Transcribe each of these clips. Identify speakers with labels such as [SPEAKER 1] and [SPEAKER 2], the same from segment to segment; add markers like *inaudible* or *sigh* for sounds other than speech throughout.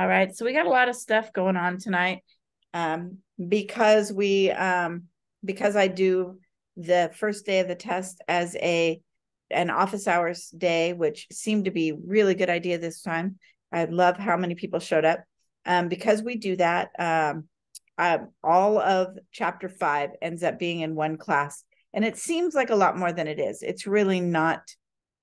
[SPEAKER 1] All right. So we got a lot of stuff going on tonight. Um, because we um because I do the first day of the test as a an office hours day, which seemed to be really good idea this time. I love how many people showed up. Um, because we do that, um, um, all of chapter five ends up being in one class, and it seems like a lot more than it is. It's really not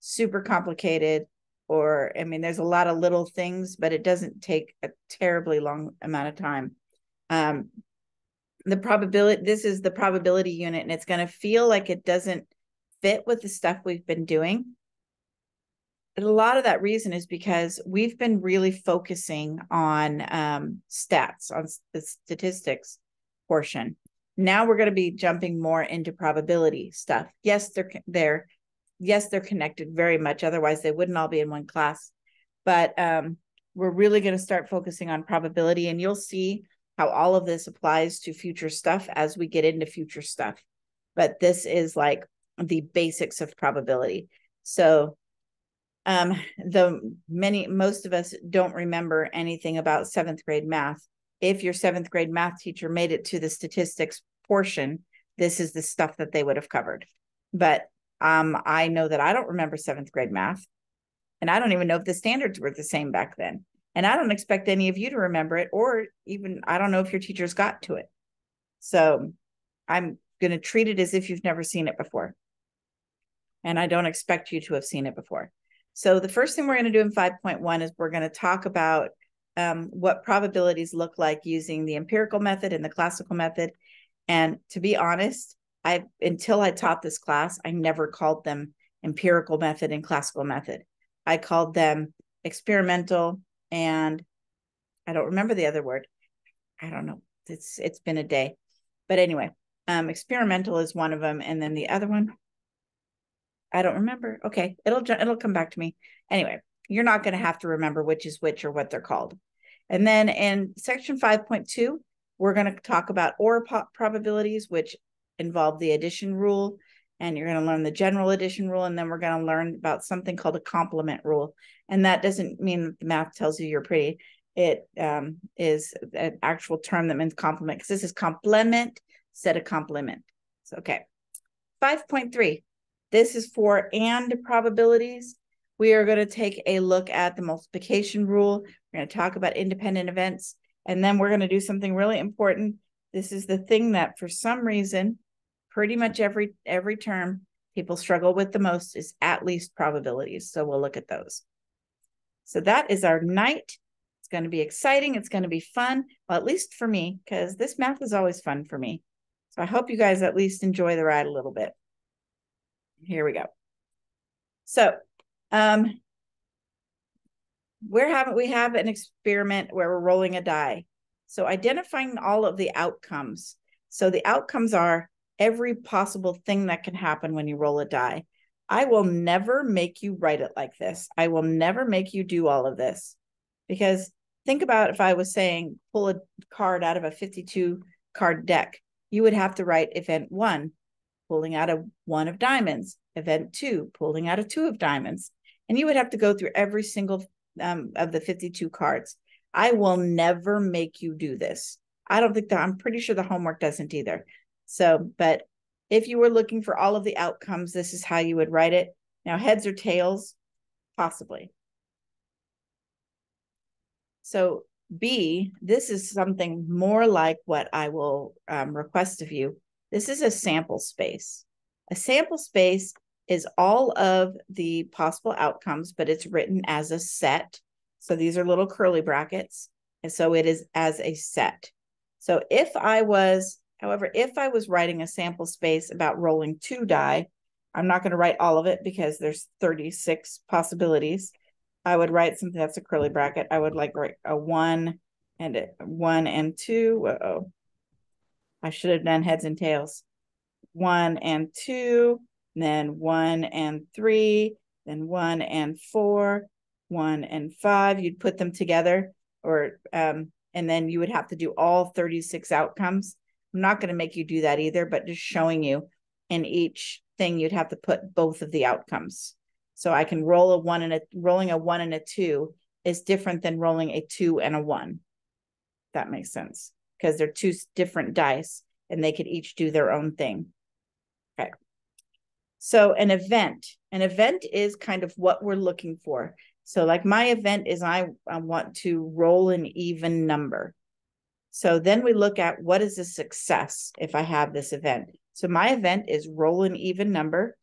[SPEAKER 1] super complicated or i mean there's a lot of little things but it doesn't take a terribly long amount of time. Um the probability this is the probability unit and it's going to feel like it doesn't fit with the stuff we've been doing. A lot of that reason is because we've been really focusing on um, stats on the statistics portion. Now we're going to be jumping more into probability stuff. Yes they're they're yes, they're connected very much. Otherwise, they wouldn't all be in one class. But um, we're really going to start focusing on probability, and you'll see how all of this applies to future stuff as we get into future stuff. But this is like the basics of probability. So um the many most of us don't remember anything about seventh grade math if your seventh grade math teacher made it to the statistics portion this is the stuff that they would have covered but um, I know that I don't remember seventh grade math, and I don't even know if the standards were the same back then. And I don't expect any of you to remember it, or even I don't know if your teachers got to it. So I'm going to treat it as if you've never seen it before. And I don't expect you to have seen it before. So the first thing we're going to do in 5.1 is we're going to talk about um, what probabilities look like using the empirical method and the classical method. And to be honest, I until I taught this class, I never called them empirical method and classical method. I called them experimental and I don't remember the other word. I don't know. It's it's been a day. But anyway, um experimental is one of them and then the other one I don't remember. Okay, it'll it'll come back to me. Anyway, you're not going to have to remember which is which or what they're called. And then in section 5.2, we're going to talk about OR probabilities, which involve the addition rule and you're going to learn the general addition rule and then we're going to learn about something called a complement rule. And that doesn't mean that the math tells you you're pretty. It um, is an actual term that means complement because this is complement instead of complement. So okay. 5.3 this is for and probabilities. We are going to take a look at the multiplication rule. We're going to talk about independent events and then we're going to do something really important. This is the thing that for some reason pretty much every every term people struggle with the most is at least probabilities. So we'll look at those. So that is our night. It's going to be exciting. It's going to be fun. Well, at least for me, because this math is always fun for me. So I hope you guys at least enjoy the ride a little bit. Here we go. So um where haven't we have an experiment where we're rolling a die. So identifying all of the outcomes. So the outcomes are every possible thing that can happen when you roll a die. I will never make you write it like this. I will never make you do all of this. Because think about if I was saying pull a card out of a 52 card deck, you would have to write event one, pulling out a one of diamonds, event two, pulling out a two of diamonds. And you would have to go through every single um, of the 52 cards. I will never make you do this. I don't think that I'm pretty sure the homework doesn't either. So, but if you were looking for all of the outcomes, this is how you would write it. Now, heads or tails, possibly. So, B, this is something more like what I will um, request of you. This is a sample space. A sample space is all of the possible outcomes, but it's written as a set. So these are little curly brackets. And so it is as a set. So if I was However, if I was writing a sample space about rolling two die, I'm not going to write all of it because there's 36 possibilities. I would write something that's a curly bracket. I would like write a one and a one and two. oh I should have done heads and tails. One and two, then one and three, then one and four, one and five. You'd put them together, or um, and then you would have to do all 36 outcomes. I'm not going to make you do that either, but just showing you in each thing, you'd have to put both of the outcomes. So I can roll a one and a rolling a one and a two is different than rolling a two and a one. That makes sense because they're two different dice and they could each do their own thing. Okay. So an event, an event is kind of what we're looking for. So like my event is I, I want to roll an even number. So then we look at what is a success if I have this event. So my event is roll an even number.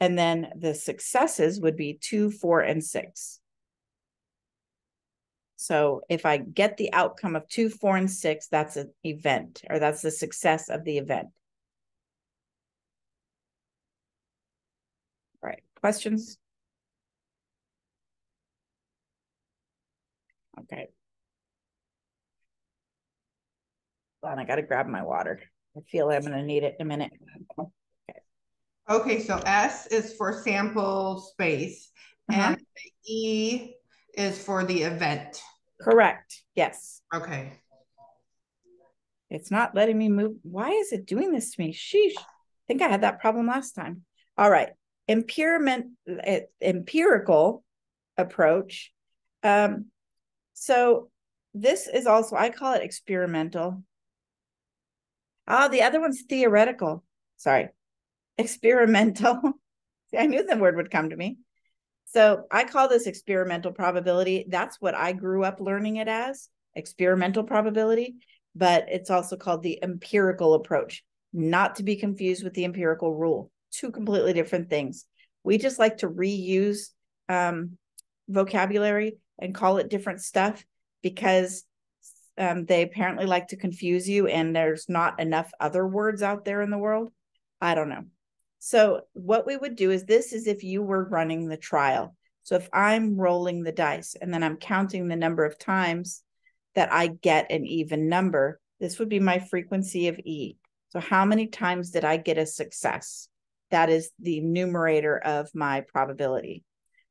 [SPEAKER 1] And then the successes would be two, four, and six. So if I get the outcome of two, four, and six, that's an event or that's the success of the event. All right, questions? Okay. Hold on, I got to grab my water. I feel I'm going to need it in a minute.
[SPEAKER 2] Okay. Okay, so S is for sample space uh -huh. and E is for the event.
[SPEAKER 1] Correct. Yes.
[SPEAKER 2] Okay.
[SPEAKER 1] It's not letting me move. Why is it doing this to me? Sheesh. I think I had that problem last time. All right. Empiriment, eh, empirical approach. Um, so this is also, I call it experimental. Oh, the other one's theoretical. Sorry. Experimental. *laughs* See, I knew the word would come to me. So I call this experimental probability. That's what I grew up learning it as experimental probability, but it's also called the empirical approach, not to be confused with the empirical rule. Two completely different things. We just like to reuse um, vocabulary and call it different stuff because um, they apparently like to confuse you and there's not enough other words out there in the world. I don't know. So what we would do is this is if you were running the trial. So if I'm rolling the dice and then I'm counting the number of times that I get an even number, this would be my frequency of E. So how many times did I get a success? That is the numerator of my probability.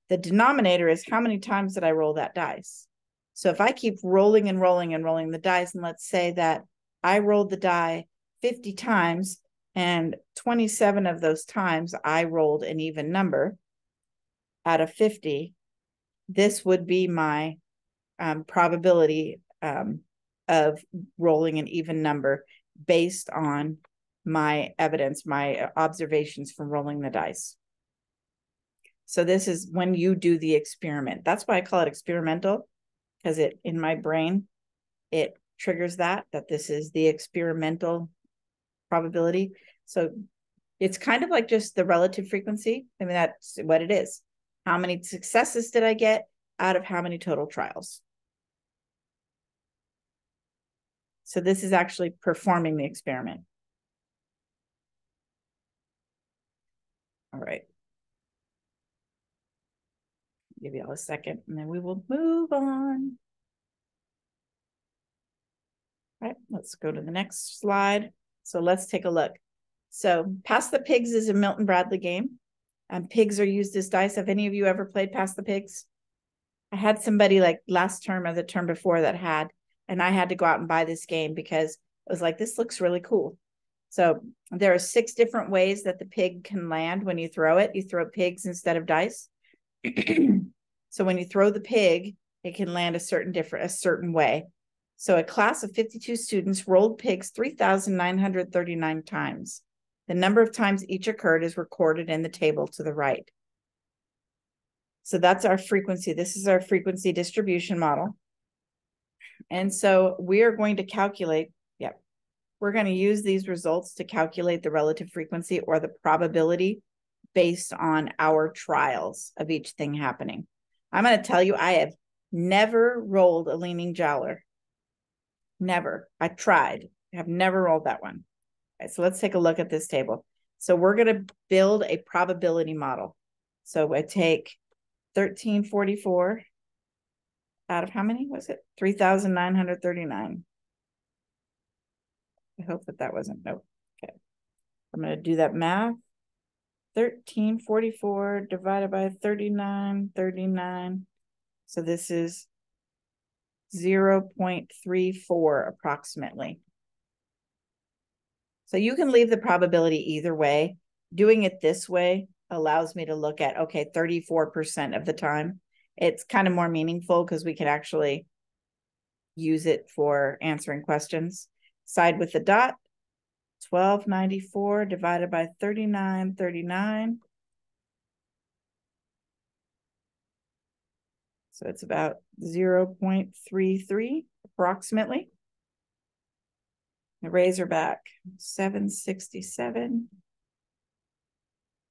[SPEAKER 1] The denominator is how many times did I roll that dice? So if I keep rolling and rolling and rolling the dice, and let's say that I rolled the die 50 times and 27 of those times I rolled an even number out of 50, this would be my um, probability um, of rolling an even number based on my evidence, my observations from rolling the dice. So this is when you do the experiment. That's why I call it experimental, because it in my brain, it triggers that, that this is the experimental probability. So it's kind of like just the relative frequency. I mean, that's what it is. How many successes did I get out of how many total trials? So this is actually performing the experiment. All right. Give you all a second and then we will move on. All right, let's go to the next slide. So let's take a look. So Pass the Pigs is a Milton Bradley game. Um, pigs are used as dice. Have any of you ever played Pass the Pigs? I had somebody like last term or the term before that had, and I had to go out and buy this game because it was like, this looks really cool. So there are six different ways that the pig can land when you throw it. You throw pigs instead of dice. *clears throat* so when you throw the pig, it can land a certain different a certain way. So a class of 52 students rolled pigs 3,939 times. The number of times each occurred is recorded in the table to the right. So that's our frequency. This is our frequency distribution model. And so we are going to calculate, yep, we're going to use these results to calculate the relative frequency or the probability based on our trials of each thing happening. I'm going to tell you, I have never rolled a leaning jowler. Never. I tried. I have never rolled that one. Okay, so let's take a look at this table. So we're going to build a probability model. So I take 1344 out of how many was it? 3,939. I hope that that wasn't, no. Okay. I'm going to do that math. 1344 divided by 39, 39. So this is 0.34 approximately. So you can leave the probability either way. Doing it this way allows me to look at, okay, 34% of the time. it's kind of more meaningful because we can actually use it for answering questions. Side with the dot, twelve ninety-four divided by thirty-nine thirty-nine. So it's about zero point three three approximately. The Razorback, seven sixty-seven.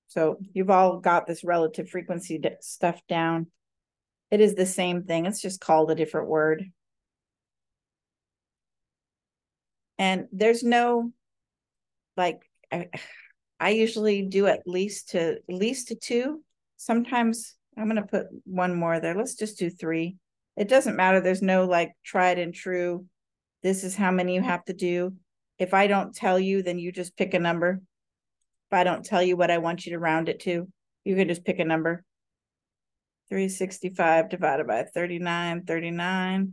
[SPEAKER 1] So you've all got this relative frequency stuff down. It is the same thing. It's just called a different word. And there's no, like, I, *sighs* I usually do at least to, at least to two. Sometimes I'm gonna put one more there. Let's just do three. It doesn't matter. There's no like tried and true. This is how many you have to do. If I don't tell you, then you just pick a number. If I don't tell you what I want you to round it to, you can just pick a number. Three sixty-five divided by 39, 39.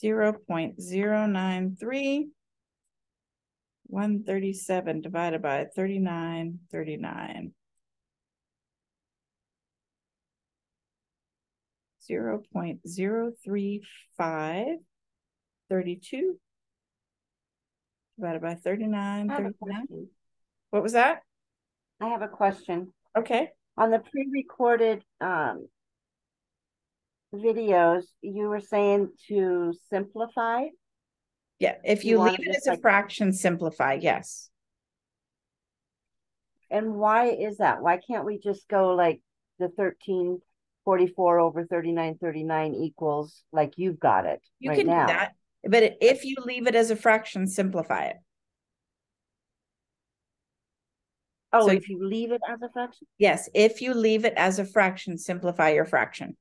[SPEAKER 1] Zero point zero nine three. One thirty-seven divided by 39, 39. Zero point zero three five. Thirty-two. Divided by 39,
[SPEAKER 3] I have a
[SPEAKER 1] 39. What was that?
[SPEAKER 3] I have a question.
[SPEAKER 1] Okay,
[SPEAKER 3] On the pre-recorded um videos, you were saying to simplify.
[SPEAKER 1] yeah, if
[SPEAKER 3] You
[SPEAKER 1] you leave it as a
[SPEAKER 3] like-
[SPEAKER 1] fraction, simplify, yes.
[SPEAKER 3] And why is that? Why can't we just go like the thirteen forty-four over thirty-nine thirty-nine equals like you've got it
[SPEAKER 1] You
[SPEAKER 3] right
[SPEAKER 1] can do
[SPEAKER 3] now?
[SPEAKER 1] that, but if you leave it as a fraction, simplify it.
[SPEAKER 3] Oh,
[SPEAKER 1] So-
[SPEAKER 3] if you leave it as a fraction?
[SPEAKER 1] Yes, if you leave it as a fraction, simplify your fraction.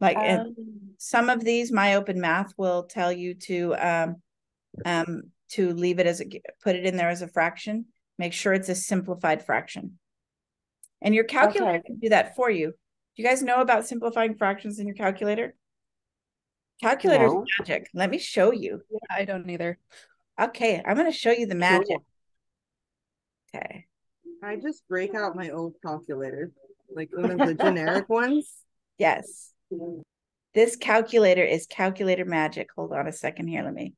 [SPEAKER 1] Like,
[SPEAKER 3] Um,
[SPEAKER 1] some of these, my open math will tell you to, um, um, to leave it as a, put it in there as a fraction. Make sure it's a simplified fraction. And your calculator
[SPEAKER 3] Okay.
[SPEAKER 1] can do that for you. Do you guys know about simplifying fractions in your calculator? Calculator's
[SPEAKER 3] No.
[SPEAKER 1] magic. Let me show you.
[SPEAKER 4] Yeah, I don't either.
[SPEAKER 1] Okay, I'm gonna show you the magic.
[SPEAKER 3] Cool.
[SPEAKER 1] Okay.
[SPEAKER 5] I just break out my old calculator, like one of the generic *laughs* ones.
[SPEAKER 1] Yes. This calculator is calculator magic. Hold on a second here. Let me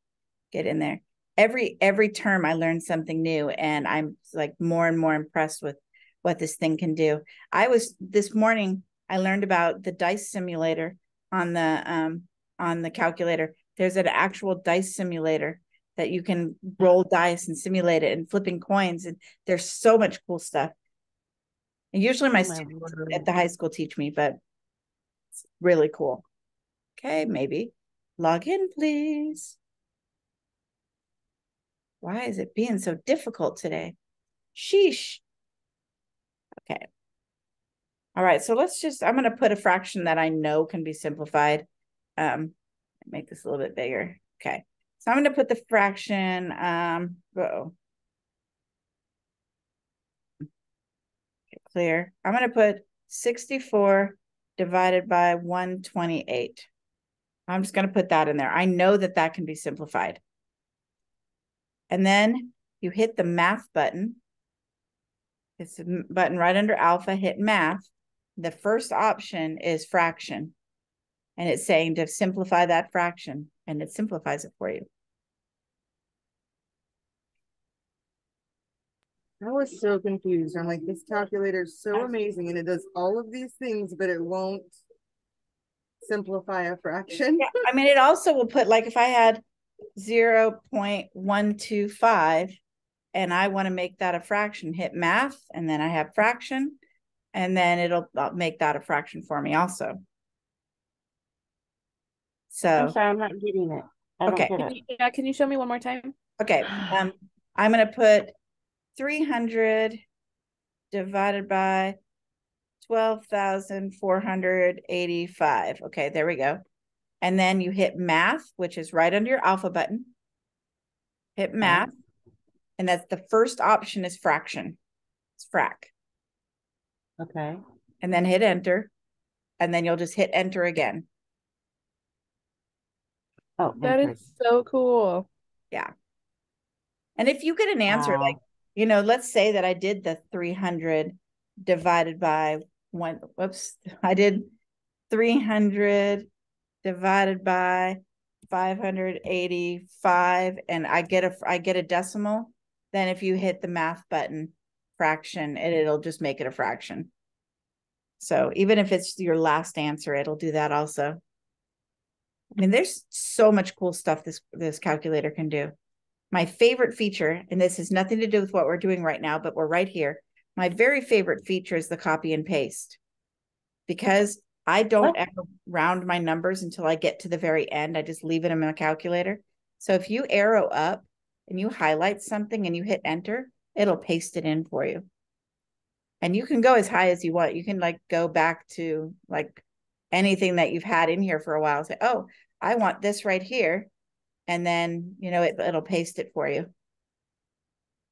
[SPEAKER 1] get in there. Every every term I learn something new and I'm like more and more impressed with what this thing can do. I was this morning I learned about the dice simulator on the um on the calculator. There's an actual dice simulator that you can roll dice and simulate it and flipping coins and there's so much cool stuff. And usually my
[SPEAKER 3] Oh my
[SPEAKER 1] students
[SPEAKER 3] word.
[SPEAKER 1] at the high school teach me, but really cool. Okay, maybe. Log in, please. Why is it being so difficult today? Sheesh. Okay. All right, so let's just, I'm gonna put a fraction that I know can be simplified. Um, make this a little bit bigger. Okay, so I'm gonna put the fraction, um, whoa. Okay, Clear. I'm gonna put sixty-four divided by one twenty-eight. I'm just gonna put that in there. I know that that can be simplified. And then you hit the math button. It's a button right under alpha, hit math. The first option is fraction. And it's saying to simplify that fraction, and it simplifies it for you.
[SPEAKER 5] I was so confused. I'm like, this calculator is so amazing and it does all of these things, but it won't simplify a fraction.
[SPEAKER 1] Yeah, I mean, it also will put, like, if I had zero point one two five and I want to make that a fraction, hit math, and then I have fraction, and then it'll uh, make that a fraction for me also.
[SPEAKER 3] So I'm
[SPEAKER 1] So,
[SPEAKER 3] sorry, I'm not getting it. I don't
[SPEAKER 1] Okay.
[SPEAKER 3] get
[SPEAKER 4] Can you, yeah, can you show me one more time?
[SPEAKER 1] okay, um, I'm gonna put three hundred divided by twelve thousand four hundred eighty-five. Okay, there we go. And then you hit math, which is right under your alpha button. Hit math. And that's the first option is fraction. It's frac.
[SPEAKER 3] Okay.
[SPEAKER 1] And then hit enter. And then you'll just hit enter again.
[SPEAKER 3] Oh,
[SPEAKER 4] That
[SPEAKER 3] enter.
[SPEAKER 4] is so cool. Yeah.
[SPEAKER 1] And if you get an answer
[SPEAKER 3] Wow.
[SPEAKER 1] like you know, let's say that I did the three hundred divided by one, whoops, *laughs* I did three hundred divided by five hundred eighty-five, and I get a, I get a decimal, then if you hit the math button, fraction, it, it'll just make it a fraction. So even if it's your last answer, it'll do that also. I mean, there's so much cool stuff this, this calculator can do. My favorite feature, and this has nothing to do with what we're doing right now, but we're right here. My very favorite feature is the copy and paste. Because I don't
[SPEAKER 3] What?
[SPEAKER 1] ever round my numbers until I get to the very end. I just leave it in my calculator. So if you arrow up and you highlight something and you hit enter, it'll paste it in for you. And you can go as high as you want. You can like go back to like anything that you've had in here for a while. Say, oh, I want this right here. And then, you know, it, it'll paste it for you.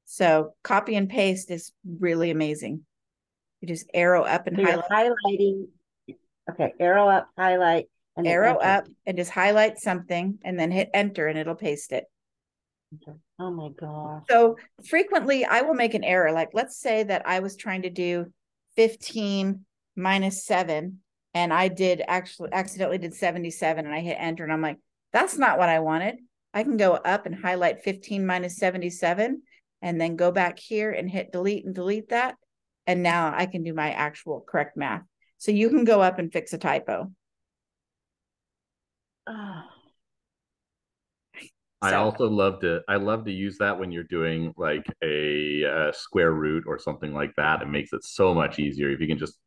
[SPEAKER 1] So copy and paste is really amazing. You just arrow up and
[SPEAKER 3] So
[SPEAKER 1] highlight,
[SPEAKER 3] highlighting, okay, arrow up, highlight. and
[SPEAKER 1] arrow up and just highlight something and then hit enter and it'll paste it.
[SPEAKER 3] Oh my gosh.
[SPEAKER 1] So frequently I will make an error. Like let's say that I was trying to do 15 minus seven and I did actually accidentally did 77 and I hit enter and I'm like, that's not what I wanted. I can go up and highlight 15 minus 77 and then go back here and hit delete and delete that. And now I can do my actual correct math. So you can go up and fix a typo.
[SPEAKER 3] Ah, *sighs*
[SPEAKER 6] I
[SPEAKER 1] So-
[SPEAKER 6] also love to I love to use that when you're doing like a, uh square root or something like that. It makes it so much easier if you can just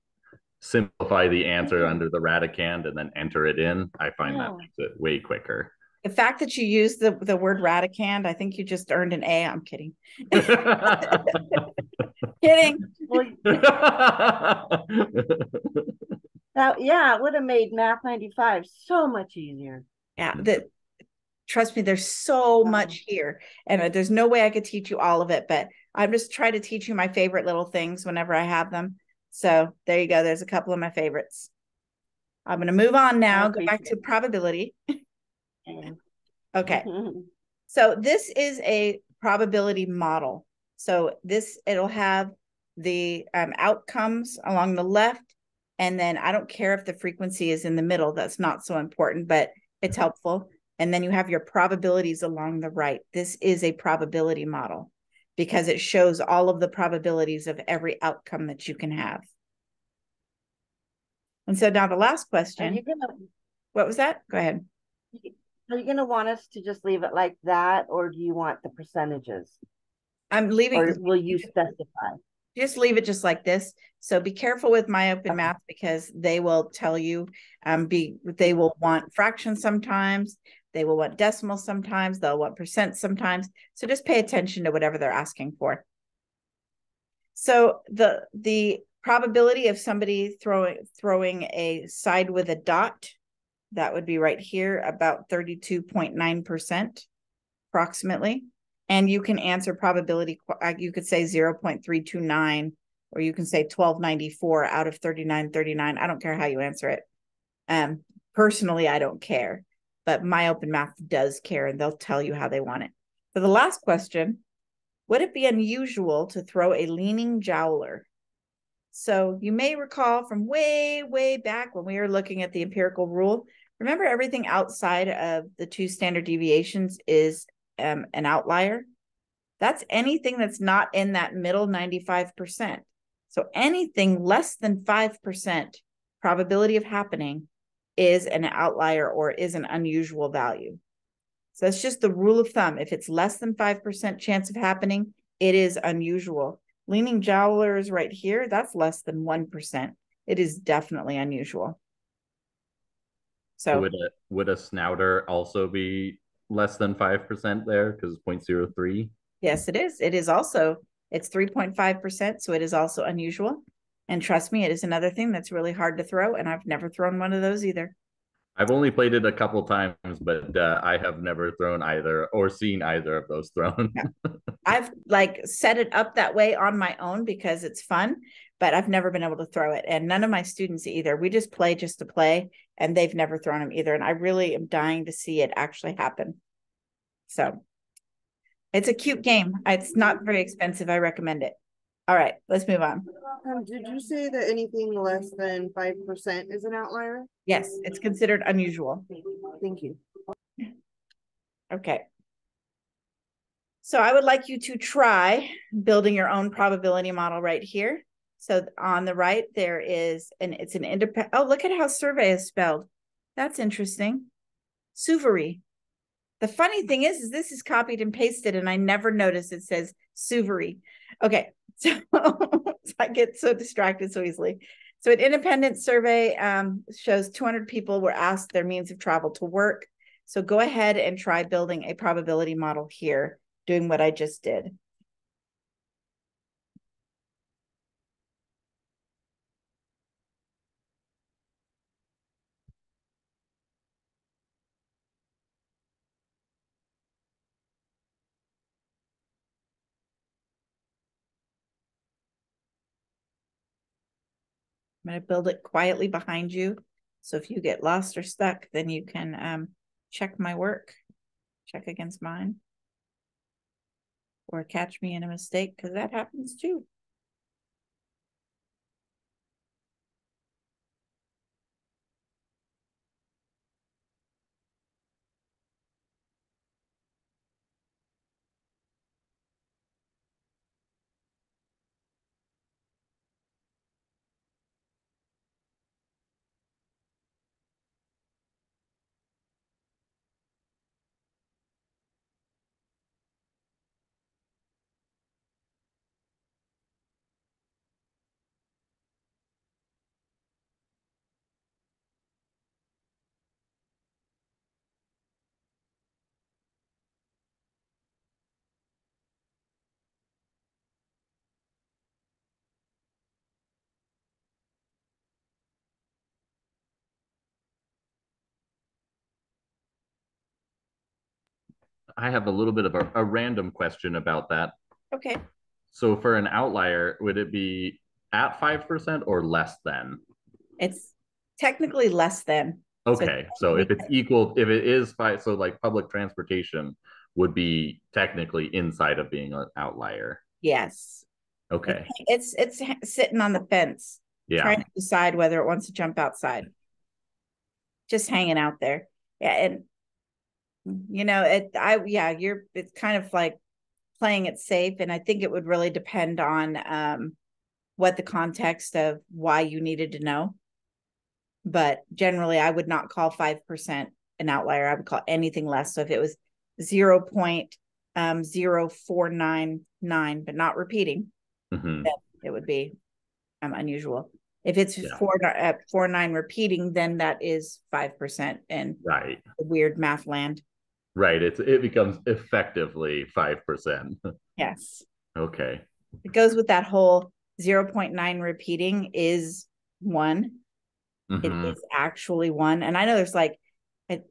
[SPEAKER 6] simplify the answer under the radicand and then enter it in. I find
[SPEAKER 3] Yeah.
[SPEAKER 6] that makes it way quicker.
[SPEAKER 1] The fact that you use the, the word radicand, I think you just earned an A. I'm kidding. *laughs* Kidding.
[SPEAKER 3] Well, *laughs* that, yeah, it would have made math ninety-five so much easier.
[SPEAKER 1] Yeah, that trust me, there's so much here, and uh, there's no way I could teach you all of it, but I'm just trying to teach you my favorite little things whenever I have them. So there you go. There's a couple of my favorites. I'm going to move on now. Go back to probability. *laughs* Okay. So this is a probability model. So this, it'll have the um, outcomes along the left. And then I don't care if the frequency is in the middle, that's not so important, but it's helpful. And then you have your probabilities along the right. This is a probability model because it shows all of the probabilities of every outcome that you can have. And so now the last
[SPEAKER 3] Are you
[SPEAKER 1] question,
[SPEAKER 3] gonna,
[SPEAKER 1] what was that? Go ahead.
[SPEAKER 3] are you gonna want us to just leave it like that, or do you want the percentages?
[SPEAKER 1] I'm leaving.
[SPEAKER 3] Or will you specify?
[SPEAKER 1] just leave it just like this. So be careful with my open math because they will tell you, um, be, they will want fractions sometimes. They will want decimals sometimes. They'll want percent sometimes. So just pay attention to whatever they're asking for. So the, the probability of somebody throwing, throwing a side with a dot, that would be right here, about thirty-two point nine percent approximately. And you can answer probability, uh, you could say zero point three two nine, or you can say twelve ninety-four out of thirty-nine thirty-nine. I don't care how you answer it. Um, personally, I don't care, but my open math does care and they'll tell you how they want it. For the last question, would it be unusual to throw a leaning jowler? So you may recall from way, way back when we were looking at the empirical rule. Remember, everything outside of the two standard deviations is um, an outlier. That's anything that's not in that middle 95%. So anything less than 5% probability of happening is an outlier or is an unusual value. So it's just the rule of thumb. If it's less than 5% chance of happening, it is unusual. Leaning jowlers right here, that's less than 1%. It is definitely unusual. So
[SPEAKER 6] would a would a snouter also be less than five percent there because it's 0.03?
[SPEAKER 1] Yes, it is. It is also, it's three point five percent, so it is also unusual. And trust me, it is another thing that's really hard to throw, and I've never thrown one of those either.
[SPEAKER 6] I've only played it a couple times, but uh, I have never thrown either or seen either of those thrown. *laughs*
[SPEAKER 1] I've like set it up that way on my own because it's fun, but I've never been able to throw it. And none of my students either. We just play just to play, and they've never thrown them either. And I really am dying to see it actually happen. So, It's a cute game. It's not very expensive. I recommend it. All right, let's move on.
[SPEAKER 5] Um, did you say that anything less than five percent is an outlier?
[SPEAKER 1] Yes, it's considered unusual.
[SPEAKER 5] Thank you.
[SPEAKER 1] Okay. So I would like you to try building your own probability model right here. So on the right, there is, and it's an independent, oh, look at how survey is spelled. That's interesting. Suvery. The funny thing is, is this is copied and pasted and I never noticed it says Suvery. Okay, *laughs* so I get so distracted so easily. So an independent survey um, shows 200 people were asked their means of travel to work. So go ahead and try building a probability model here, doing what I just did. I'm going to build it quietly behind you. So if you get lost or stuck, then you can um, check my work, check against mine, or catch me in a mistake because that happens too.
[SPEAKER 6] I have a little bit of a, a random question about that.
[SPEAKER 1] Okay.
[SPEAKER 6] So for an outlier, would it be at 5% or less than?
[SPEAKER 1] It's technically less than.
[SPEAKER 6] Okay, so if it's equal, if it is five, so like public transportation would be technically inside of being an outlier.
[SPEAKER 1] Yes.
[SPEAKER 6] Okay,
[SPEAKER 1] It's it's sitting on the fence,
[SPEAKER 6] yeah,
[SPEAKER 1] trying to decide whether it wants to jump outside. Just hanging out there. Yeah, and you know, it I yeah, you're it's kind of like playing it safe. And I think it would really depend on um what the context of why you needed to know. But generally I would not call five percent an outlier. I would call anything less. So if it was zero point um zero four nine nine, but not repeating,
[SPEAKER 6] mhm,
[SPEAKER 1] it would be um unusual. If it's
[SPEAKER 6] Yeah.
[SPEAKER 1] four uh, four nine repeating, then that is five percent in
[SPEAKER 6] right,
[SPEAKER 1] weird math land.
[SPEAKER 6] Right. It's it becomes effectively five percent. *laughs*
[SPEAKER 1] Yes.
[SPEAKER 6] Okay,
[SPEAKER 1] It goes with that whole zero point nine repeating is one. It
[SPEAKER 6] mhm,
[SPEAKER 1] is actually one. And I know there's like I,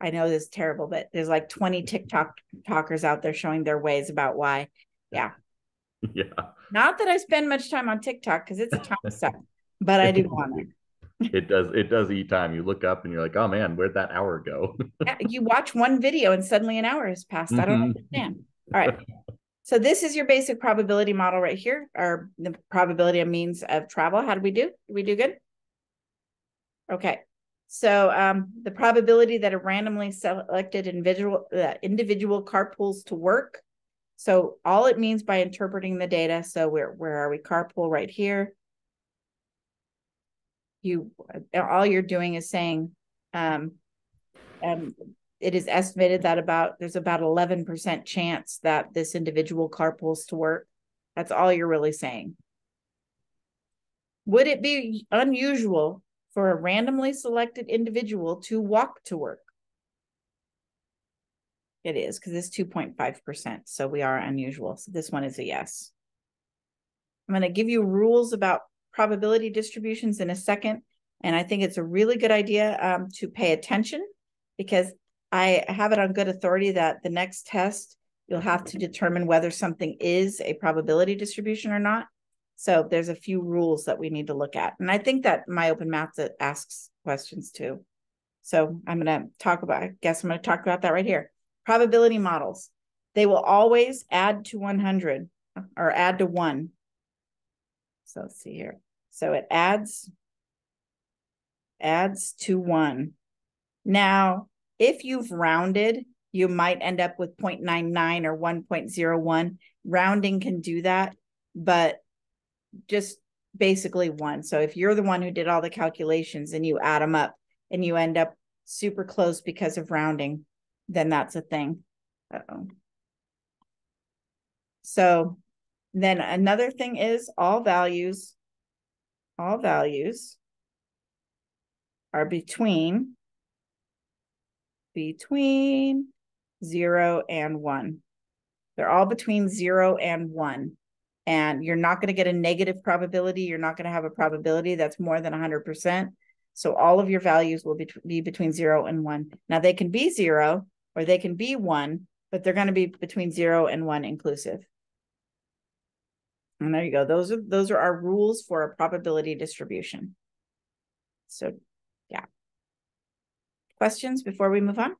[SPEAKER 1] I know this is terrible, but there's like 20 TikTok talkers out there showing their ways about why.
[SPEAKER 6] yeah, *laughs* Yeah.
[SPEAKER 1] Not that I spend much time on TikTok because it's a of stuff, but I do want it.
[SPEAKER 6] It does it does eat time. You look up and you're like, oh man, where'd that hour go?
[SPEAKER 1] Yeah, You watch one video and suddenly an hour has passed. I don't
[SPEAKER 6] Mhm.
[SPEAKER 1] understand. All right. So this is your basic probability model right here, or the probability of means of travel. How did we do? Did we do good? Okay. So um, the probability that a randomly selected individual uh, individual carpools to work. So all it means by interpreting the data. So where where are we? Carpool right here. You all you're doing is saying um, um, it is estimated that about there's about 11% chance that this individual carpools to work. That's all you're really saying. Would it be unusual for a randomly selected individual to walk to work? It is because it's 2.5%. So we are unusual. So this one is a yes. I'm going to give you rules about probability distributions in a second. And I think it's a really good idea um, to pay attention because I have it on good authority that the next test, you'll have to determine whether something is a probability distribution or not. So there's a few rules that we need to look at. And I think that my open math asks questions too. So I'm going to talk about, I guess I'm going to talk about that right here. Probability models. they will always add to one hundred or add to one. So let's see here. So it adds adds to one. Now, if you've rounded, you might end up with 0.99 or 1.01. Rounding can do that, but just basically one. So if you're the one who did all the calculations and you add them up and you end up super close because of rounding, then that's a thing. Uh-oh. So then another thing is all values, all values are between between zero and one. They're all between zero and one. And you're not going to get a negative probability. You're not going to have a probability that's more than 100%. So all of your values will be, be between zero and one. Now they can be zero or they can be one, but they're going to be between zero and one inclusive. And there you go. Those are those are our rules for a probability distribution. So yeah. Questions before we move on?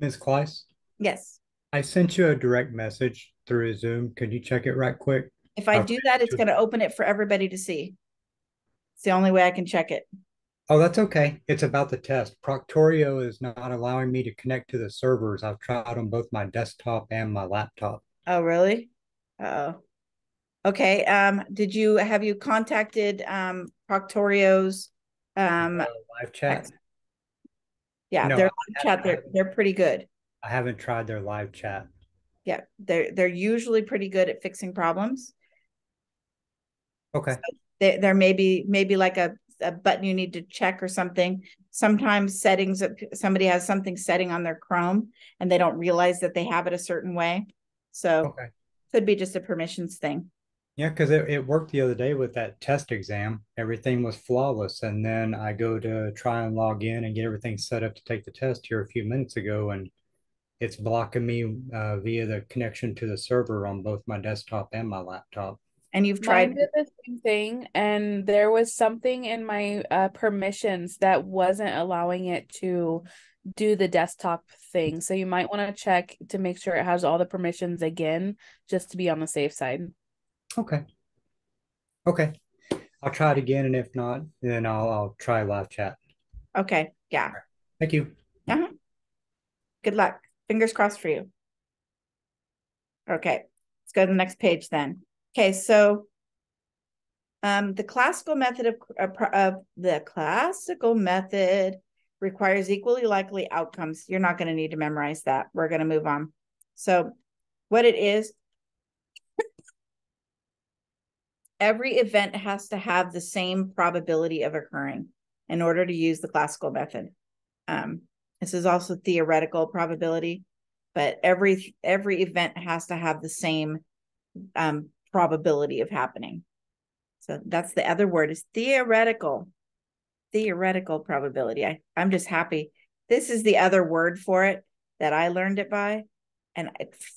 [SPEAKER 7] Ms. Klise,
[SPEAKER 1] Yes.
[SPEAKER 7] I sent you a direct message through Zoom. Could you check it right quick?
[SPEAKER 1] If I do that, it's going to open it for everybody to see. It's the only way I can check it.
[SPEAKER 7] Oh, that's okay. It's about the test. Proctorio is not allowing me to connect to the servers. I've tried on both my desktop and my laptop.
[SPEAKER 1] Oh, really? Oh. Okay. Um, did you have you contacted um Proctorio's um
[SPEAKER 7] Live chat.
[SPEAKER 1] yeah,
[SPEAKER 7] No,
[SPEAKER 1] their live chat, they're they're pretty good.
[SPEAKER 7] I haven't tried their live chat.
[SPEAKER 1] Yeah, they're they're usually pretty good at fixing problems.
[SPEAKER 7] Okay.
[SPEAKER 1] There there may be maybe like a a button you need to check or something. Sometimes settings that somebody has something setting on their Chrome and they don't realize that they have it a certain way. So
[SPEAKER 7] Okay.
[SPEAKER 1] could be just a permissions thing.
[SPEAKER 7] Yeah, because it, it worked the other day with that test exam. Everything was flawless. And then I go to try and log in and get everything set up to take the test here a few minutes ago. And it's blocking me uh, via the connection to the server on both my desktop and my laptop.
[SPEAKER 1] And you've tried
[SPEAKER 4] did the same thing, and there was something in my uh, permissions that wasn't allowing it to do the desktop thing. So you might want to check to make sure it has all the permissions again, just to be on the safe side.
[SPEAKER 7] Okay. Okay. I'll try it again. And if not, then I'll, I'll try live chat.
[SPEAKER 1] okay, yeah.
[SPEAKER 7] Thank you. Uh-huh.
[SPEAKER 1] Good luck. Fingers crossed for you. Okay, let's go to the next page then. Okay, so um, the classical method of, of, of the classical method requires equally likely outcomes. You're not going to need to memorize that. We're going to move on. So, what it is, every event has to have the same probability of occurring in order to use the classical method. Um, this is also theoretical probability, but every every event has to have the same um, probability of happening. So that's the other word is theoretical. Theoretical probability. I, I'm just happy. This is the other word for it that I learned it by. And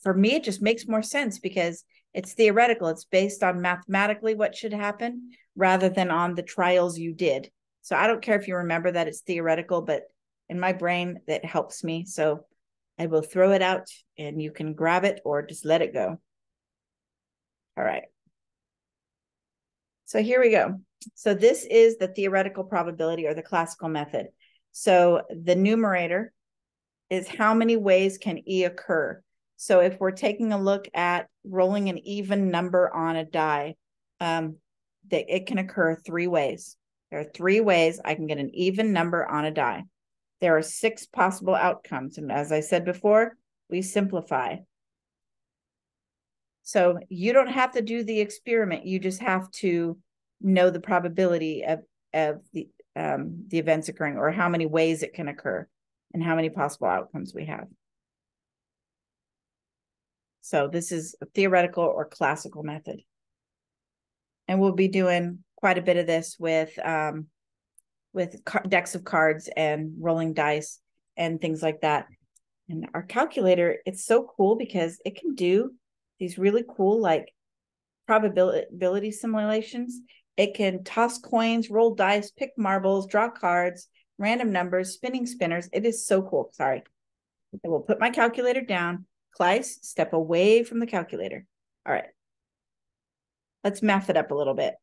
[SPEAKER 1] for me, it just makes more sense because it's theoretical. It's based on mathematically what should happen rather than on the trials you did. So I don't care if you remember that it's theoretical, but in my brain, that helps me. So I will throw it out and you can grab it or just let it go. All right. So here we go. So this is the theoretical probability or the classical method. So the numerator is how many ways can E occur? So if we're taking a look at rolling an even number on a die, um, that it can occur three ways. There are three ways I can get an even number on a die. There are six possible outcomes. And as I said before, we simplify. So you don't have to do the experiment. You just have to know the probability of, of the, um, the events occurring or how many ways it can occur and how many possible outcomes we have. So this is a theoretical or classical method. And we'll be doing quite a bit of this with um, with decks of cards and rolling dice and things like that. And our calculator, it's so cool because it can do these really cool like probability simulations. It can toss coins, roll dice, pick marbles, draw cards, random numbers, spinning spinners. It is so cool. Sorry. I will put my calculator down, Klise, step away from the calculator. All right. Let's math it up a little bit.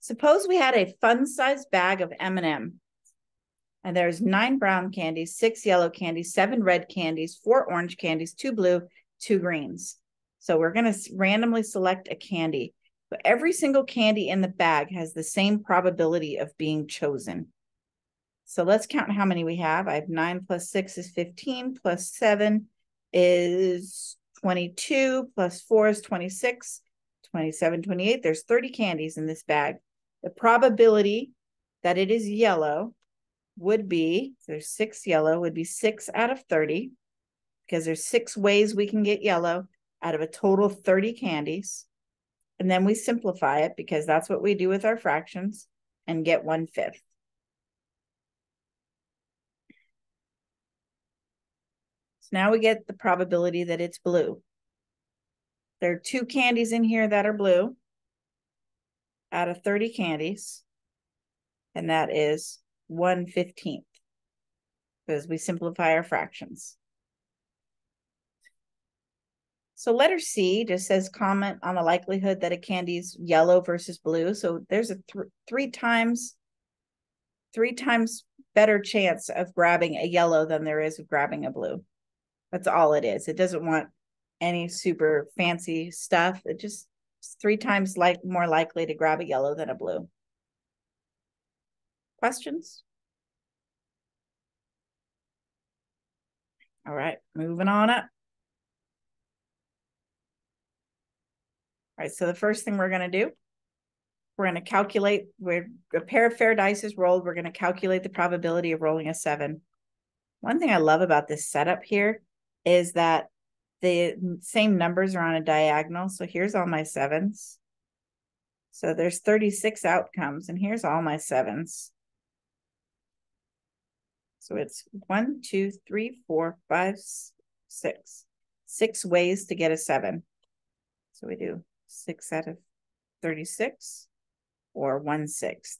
[SPEAKER 1] Suppose we had a fun-sized bag of M&M. And there's nine brown candies, six yellow candies, seven red candies, four orange candies, two blue, two greens. So we're going to randomly select a candy. But every single candy in the bag has the same probability of being chosen. So let's count how many we have. I have nine plus six is 15, plus seven is 22, plus four is 26, 27, 28. There's 30 candies in this bag. The probability that it is yellow would be, there's six yellow, would be six out of 30, because there's six ways we can get yellow out of a total of 30 candies. And then we simplify it because that's what we do with our fractions and get one fifth. So now we get the probability that it's blue. There are two candies in here that are blue out of 30 candies. And that is 1 15th because we simplify our fractions. So letter C just says comment on the likelihood that a candy is yellow versus blue. So there's a th three times, three times better chance of grabbing a yellow than there is of grabbing a blue. That's all it is. It doesn't want any super fancy stuff. It just three times like more likely to grab a yellow than a blue. Questions? All right, moving on up. All right, so the first thing we're going to do, we're going to calculate where a pair of fair dice is rolled. We're going to calculate the probability of rolling a seven. One thing I love about this setup here is that the same numbers are on a diagonal. So here's all my sevens. So there's 36 outcomes, and here's all my sevens. So it's one, two, three, four, five, six. Six ways to get a seven. So we do six out of 36 or one sixth.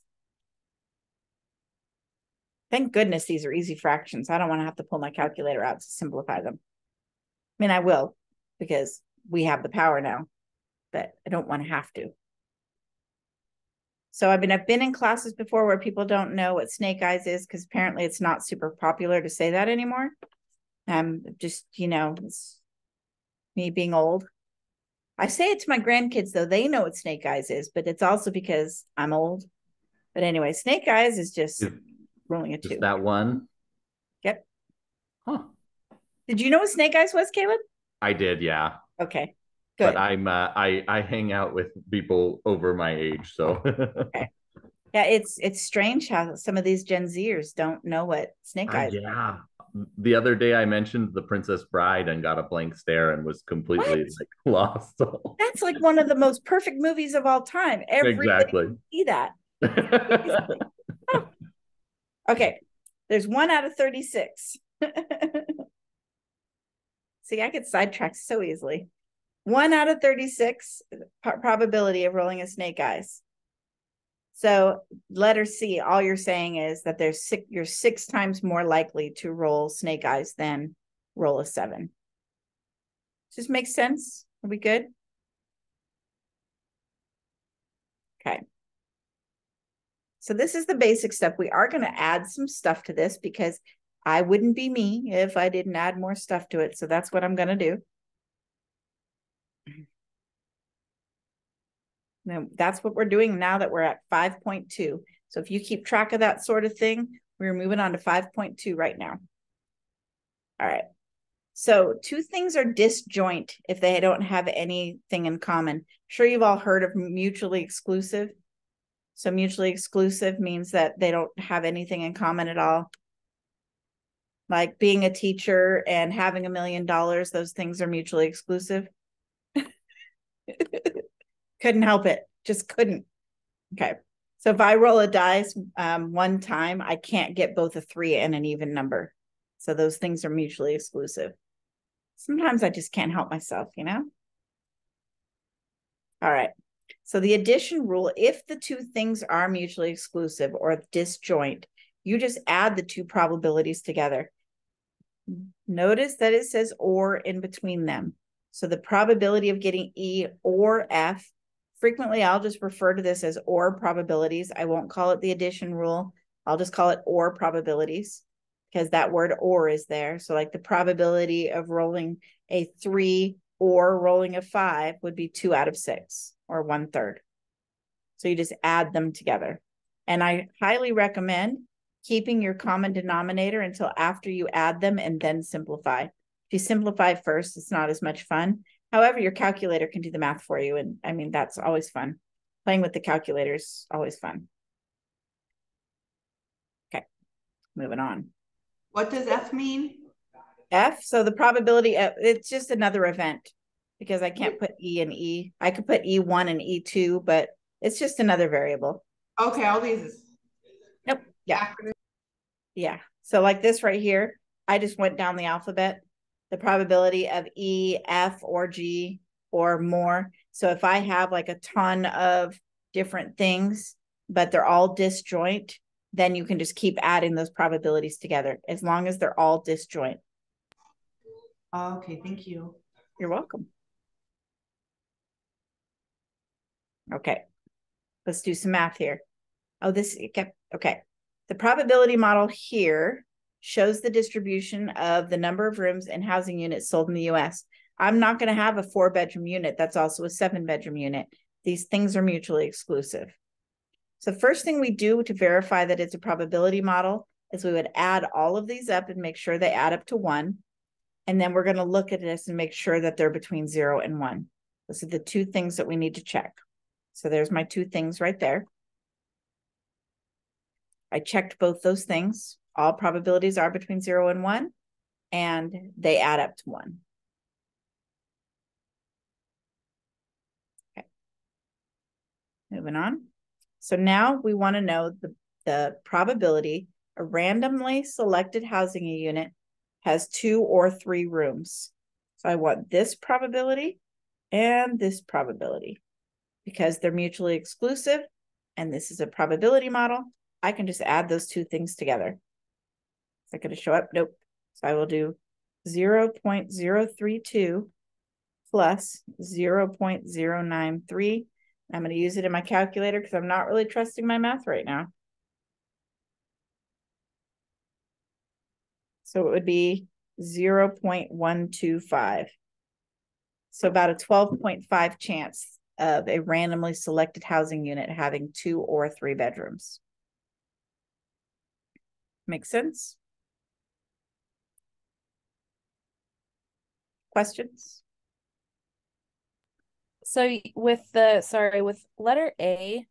[SPEAKER 1] Thank goodness these are easy fractions. I don't want to have to pull my calculator out to simplify them. I mean, I will because we have the power now, but I don't want to have to. So I mean, I've been in classes before where people don't know what snake eyes is because apparently it's not super popular to say that anymore. Um, just you know, it's me being old. I say it to my grandkids though; they know what snake eyes is, but it's also because I'm old. But anyway, snake eyes is just rolling a two.
[SPEAKER 6] That one?
[SPEAKER 1] Yep.
[SPEAKER 6] Huh.
[SPEAKER 1] Did you know what snake eyes was, Caleb?
[SPEAKER 6] I did, yeah.
[SPEAKER 1] Okay, good.
[SPEAKER 6] But I'm uh, I I hang out with people over my age, so *laughs*
[SPEAKER 1] Yeah, it's it's strange how some of these Gen Zers don't know what snake
[SPEAKER 6] Uh,
[SPEAKER 1] eyes. are.
[SPEAKER 6] yeah. The other day I mentioned the Princess Bride and got a blank stare and was completely
[SPEAKER 1] What?
[SPEAKER 6] like *laughs* lost.
[SPEAKER 1] That's like one of the most perfect movies of all time. Everybody
[SPEAKER 6] Exactly.
[SPEAKER 1] see that. *laughs* Okay, there's one out of 36. See, I get sidetracked so easily. One out of 36 probability of rolling a snake eyes. So letter C, all you're saying is that there's six, you're six times more likely to roll snake eyes than roll a seven. Just makes sense? Are we good? Okay. So this is the basic stuff. We are going to add some stuff to this because I wouldn't be me if I didn't add more stuff to it. So that's what I'm going to do. Now, that's what we're doing now that we're at 5.2. So if you keep track of that sort of thing, we're moving on to 5.2 right now. All right. So two things are disjoint if they don't have anything in common. Sure, you've all heard of mutually exclusive. So mutually exclusive means that they don't have anything in common at all. Like being a teacher and having a million dollars, those things are mutually exclusive. *laughs* couldn't help it, just couldn't. Okay. So if I roll a dice um, one time, I can't get both a three and an even number. So those things are mutually exclusive. Sometimes I just can't help myself, you know? All right. So the addition rule, if the two things are mutually exclusive or disjoint, you just add the two probabilities together. Notice that it says or in between them. So the probability of getting E or F, frequently I'll just refer to this as or probabilities. I won't call it the addition rule. I'll just call it or probabilities because that word or is there. So like the probability of rolling a three or rolling a five would be two out of six or one third. So you just add them together. And I highly recommend keeping your common denominator until after you add them and then simplify. If you simplify first, it's not as much fun. However, your calculator can do the math for you. And I mean, that's always fun. Playing with the calculator is always fun. Okay, moving on.
[SPEAKER 2] What does F mean?
[SPEAKER 1] F, so the probability, of, it's just another event because I can't put E and E. I could put E1 and E2, but it's just another variable.
[SPEAKER 2] Okay, all these is.
[SPEAKER 1] Nope. Yeah. Yeah. So like this right here, I just went down the alphabet, the probability of E, F, or G or more. So if I have like a ton of different things, but they're all disjoint, then you can just keep adding those probabilities together as long as they're all disjoint.
[SPEAKER 2] Okay, thank you.
[SPEAKER 1] You're welcome. Okay, let's do some math here. Oh, this, okay, okay. The probability model here shows the distribution of the number of rooms and housing units sold in the US. I'm not going to have a four bedroom unit that's also a seven bedroom unit. These things are mutually exclusive. So first thing we do to verify that it's a probability model is we would add all of these up and make sure they add up to one. And then we're going to look at this and make sure that they're between zero and one. Those are the two things that we need to check. So there's my two things right there. I checked both those things. All probabilities are between zero and one, and they add up to one. Okay. Moving on. So now we want to know the, the probability a randomly selected housing unit has two or three rooms. So I want this probability and this probability because they're mutually exclusive and this is a probability model. I can just add those two things together. Is that going to show up? Nope. So I will do 0 0.032 plus 0 0.093. I'm going to use it in my calculator because I'm not really trusting my math right now. So it would be 0 0.125. So about a 12.5 chance of a randomly selected housing unit having two or three bedrooms. Make sense? Questions?
[SPEAKER 4] So with the sorry, with letter A,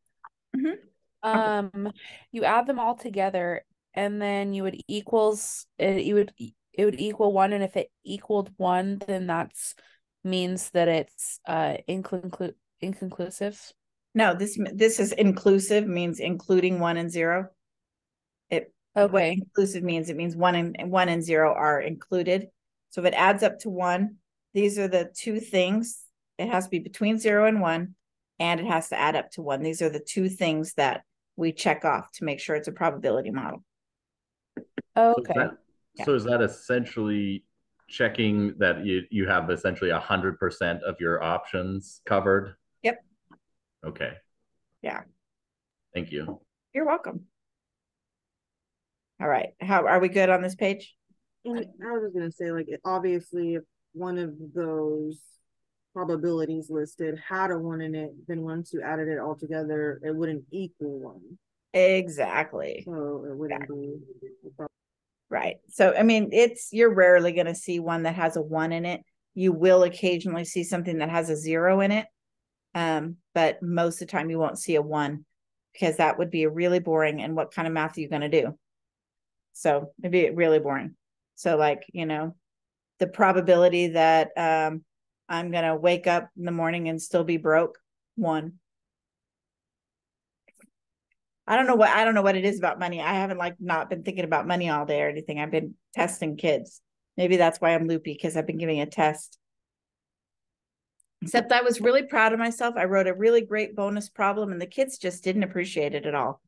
[SPEAKER 1] Mhm.
[SPEAKER 4] um, you add them all together and then you would equals it you would it would equal one and if it equaled one then that's means that it's uh inconclu- inconclusive.
[SPEAKER 1] No, this this is inclusive means including one and zero. It
[SPEAKER 4] Okay.
[SPEAKER 1] inclusive means it means one and one and zero are included. So if it adds up to one, these are the two things. It has to be between zero and one, and it has to add up to one. These are the two things that we check off to make sure it's a probability model.
[SPEAKER 6] So is
[SPEAKER 4] Okay.
[SPEAKER 6] that, so is that essentially checking that you, you have essentially a hundred percent of your options covered?
[SPEAKER 1] Yep.
[SPEAKER 6] Okay.
[SPEAKER 1] Yeah.
[SPEAKER 6] Thank you.
[SPEAKER 1] You're welcome. All right. How are we good on this page?
[SPEAKER 5] And I was just gonna say, like, obviously, if one of those probabilities listed had a one in it, then once you added it all together, it wouldn't equal one.
[SPEAKER 1] Exactly.
[SPEAKER 5] So it wouldn't be.
[SPEAKER 1] Right. So, I mean, it's, you're rarely going to see one that has a one in it. You will occasionally see something that has a zero in it. Um, but most of the time you won't see a one because that would be really boring. And what kind of math are you going to do? So it'd be really boring. So, like, you know, the probability that um, I'm to wake up in the morning and still be broke, one. I don't know what I don't know what it is about money. I haven't like not been thinking about money all day or anything. I've been testing kids. Maybe that's why I'm loopy because I've been giving a test. Except I was really proud of myself. I wrote a really great bonus problem and the kids just didn't appreciate it at all.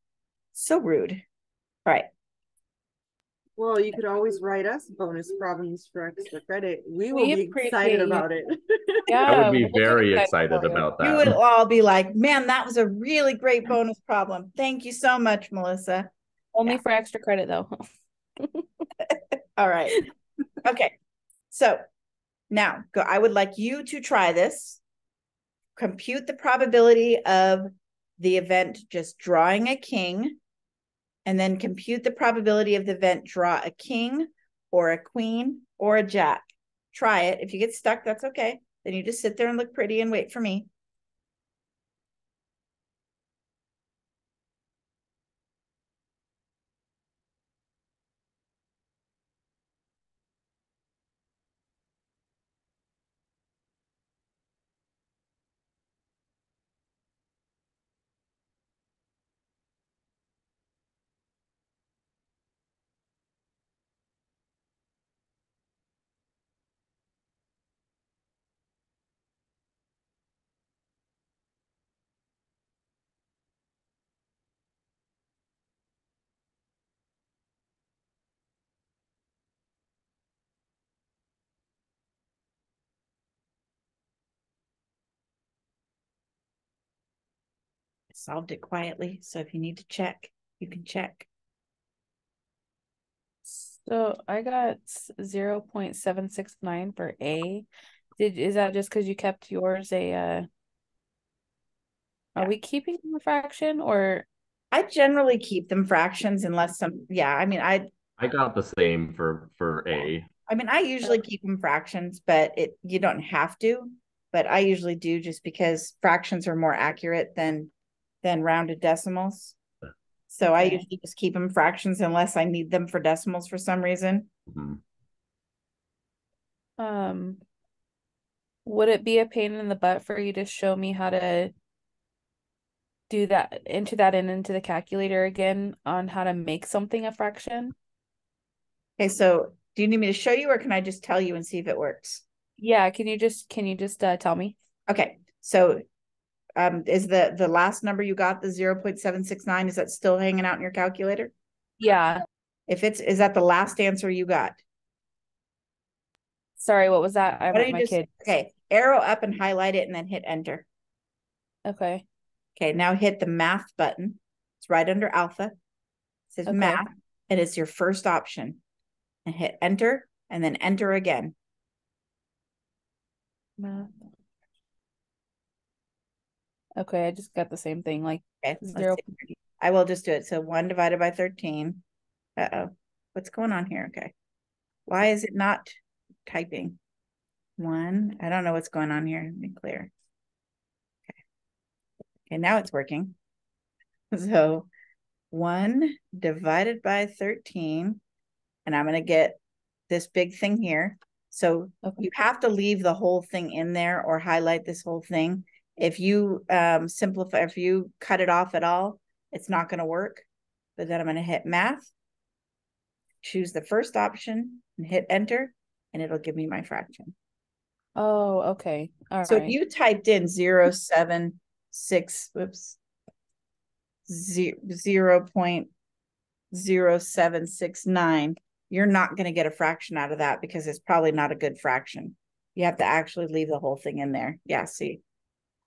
[SPEAKER 1] So rude. All right.
[SPEAKER 5] Well, you could always write us bonus problems for extra credit. We will
[SPEAKER 4] We
[SPEAKER 5] be excited about it. *laughs*
[SPEAKER 4] Yeah,
[SPEAKER 6] I would be very
[SPEAKER 4] excited
[SPEAKER 6] excited
[SPEAKER 4] for you.
[SPEAKER 6] about
[SPEAKER 1] would all be like, man, that was a really great bonus problem. Thank you so much, Melissa.
[SPEAKER 4] Only
[SPEAKER 1] Yeah.
[SPEAKER 4] for extra credit though. *laughs*
[SPEAKER 1] All right. Okay. So now go, I would like you to try this. Compute the probability of the event just drawing a king. And then compute the probability of the event draw a king or a queen or a jack. Try it. If you get stuck, that's okay. Then you just sit there and look pretty and wait for me. Solved it quietly. So if you need to check, you can check.
[SPEAKER 4] So I got zero point seven six nine for A. Did is that just because you kept yours a uh are
[SPEAKER 1] Yeah.
[SPEAKER 4] we keeping the fraction or
[SPEAKER 1] I generally keep them fractions unless some, yeah, I mean, I,
[SPEAKER 6] I got the same for for A.
[SPEAKER 1] I mean, I usually keep them fractions, but it, you don't have to. But I usually do just because fractions are more accurate than, than rounded decimals. So I usually just keep them fractions unless I need them for decimals for some reason.
[SPEAKER 6] Mhm.
[SPEAKER 4] um would it be a pain in the butt for you to show me how to do that enter that in into the calculator again on how to make something a fraction?
[SPEAKER 1] Okay, so do you need me to show you or can I just tell you and see if it works?
[SPEAKER 4] Yeah, can you just can you just uh, tell me?
[SPEAKER 1] Okay, so um, is the, the last number you got, the zero point seven six nine, is that still hanging out in your calculator?
[SPEAKER 4] Yeah.
[SPEAKER 1] If it's, is that the last answer you got?
[SPEAKER 4] Sorry, what was that? I'm
[SPEAKER 1] Why don't
[SPEAKER 4] at
[SPEAKER 1] you
[SPEAKER 4] my
[SPEAKER 1] just-
[SPEAKER 4] kid.
[SPEAKER 1] Okay, arrow up and highlight it and then hit enter.
[SPEAKER 4] Okay.
[SPEAKER 1] Okay, now hit the math button. It's right under alpha. It says
[SPEAKER 4] Okay.
[SPEAKER 1] math, and it's your first option. And hit enter and then enter again.
[SPEAKER 4] Math. Okay, I just got the same thing, like
[SPEAKER 1] Okay,
[SPEAKER 4] Zero.
[SPEAKER 1] I will just do it. So one divided by thirteen. Uh-oh, what's going on here? Okay. Why is it not typing? One, I don't know what's going on here. Let me clear. Okay. Okay, now it's working. *laughs* So one divided by thirteen, and I'm gonna get this big thing here. So
[SPEAKER 4] Okay.
[SPEAKER 1] you have to leave the whole thing in there or highlight this whole thing. If you um simplify, if you cut it off at all, it's not gonna work. But then I'm gonna hit math. Choose the first option and hit enter, and it'll give me my fraction.
[SPEAKER 4] oh, okay. All
[SPEAKER 1] So
[SPEAKER 4] right.
[SPEAKER 1] if you typed in zero seven six, whoops. Zero, point zero seven six nine, you're not gonna get a fraction out of that because it's probably not a good fraction. You have to actually leave the whole thing in there. Yeah, see.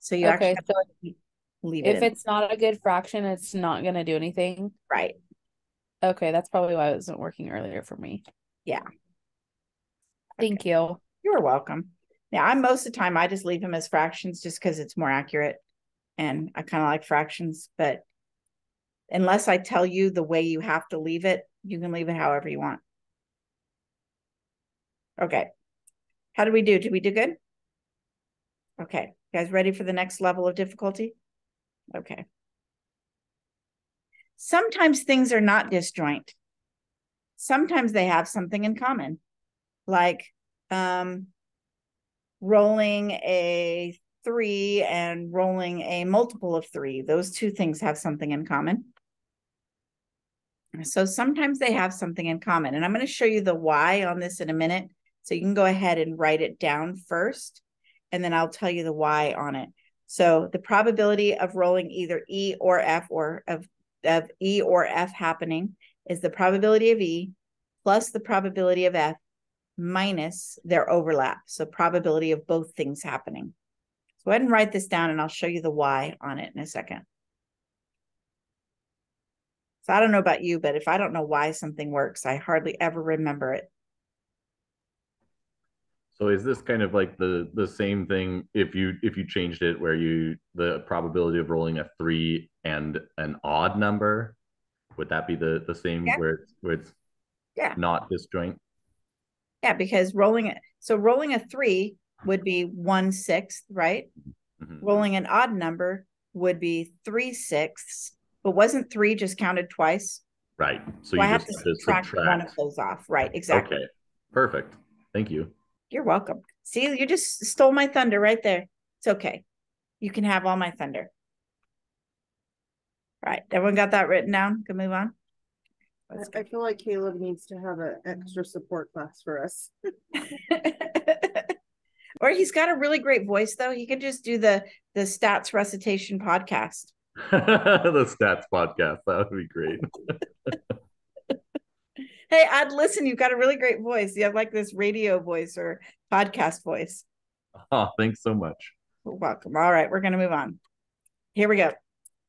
[SPEAKER 1] So you actually
[SPEAKER 4] Okay,
[SPEAKER 1] have
[SPEAKER 4] so
[SPEAKER 1] to leave it
[SPEAKER 4] if
[SPEAKER 1] in,
[SPEAKER 4] it's not a good fraction, it's not gonna do anything.
[SPEAKER 1] right.
[SPEAKER 4] Okay, that's probably why it wasn't working earlier for me.
[SPEAKER 1] Yeah.
[SPEAKER 4] Thank you.
[SPEAKER 1] You're welcome. Yeah, I'm most of the time I just leave them as fractions just because it's more accurate. And I kind of like fractions, but unless I tell you the way you have to leave it, you can leave it however you want. Okay. How did we do? Did we do good? Okay, you guys ready for the next level of difficulty? Okay. Sometimes things are not disjoint. Sometimes they have something in common, like um, rolling a three and rolling a multiple of three. Those two things have something in common. So sometimes they have something in common. And I'm going to show you the why on this in a minute. So you can go ahead and write it down first, and then I'll tell you the why on it. So the probability of rolling either E or F or of, of E or F happening is the probability of E plus the probability of F minus their overlap. So probability of both things happening. So go ahead and write this down and I'll show you the why on it in a second. So I don't know about you, but if I don't know why something works, I hardly ever remember it.
[SPEAKER 6] So is this kind of like the the same thing if you if you changed it where you the probability of rolling a three and an odd number? Would that be the the same
[SPEAKER 1] Yeah.
[SPEAKER 6] where it's where it's
[SPEAKER 1] Yeah.
[SPEAKER 6] not disjoint?
[SPEAKER 1] Yeah, because rolling it, so rolling a three would be one sixth, right?
[SPEAKER 6] Mhm.
[SPEAKER 1] Rolling an odd number would be three sixths, but wasn't three just counted twice?
[SPEAKER 6] Right. So
[SPEAKER 1] So
[SPEAKER 6] you
[SPEAKER 1] I have
[SPEAKER 6] just
[SPEAKER 1] to
[SPEAKER 6] have to
[SPEAKER 1] subtract one of those off, right? Exactly.
[SPEAKER 6] Okay. Perfect. Thank you.
[SPEAKER 1] You're welcome. See, you just stole my thunder right there. It's okay. You can have all my thunder. All right, everyone got that written down? Can move on?
[SPEAKER 5] I,
[SPEAKER 1] Let's
[SPEAKER 5] I feel like Caleb needs to have an extra support class for us. *laughs*
[SPEAKER 1] Or he's got a really great voice though. He could just do the the stats recitation podcast. *laughs*
[SPEAKER 6] the stats podcast. That would be great. *laughs*
[SPEAKER 1] Hey, I'd listen. You've got a really great voice. You have like this radio voice or podcast voice. *laughs*
[SPEAKER 6] Oh, thanks so much.
[SPEAKER 1] You're welcome. All right, we're gonna move on. Here we go.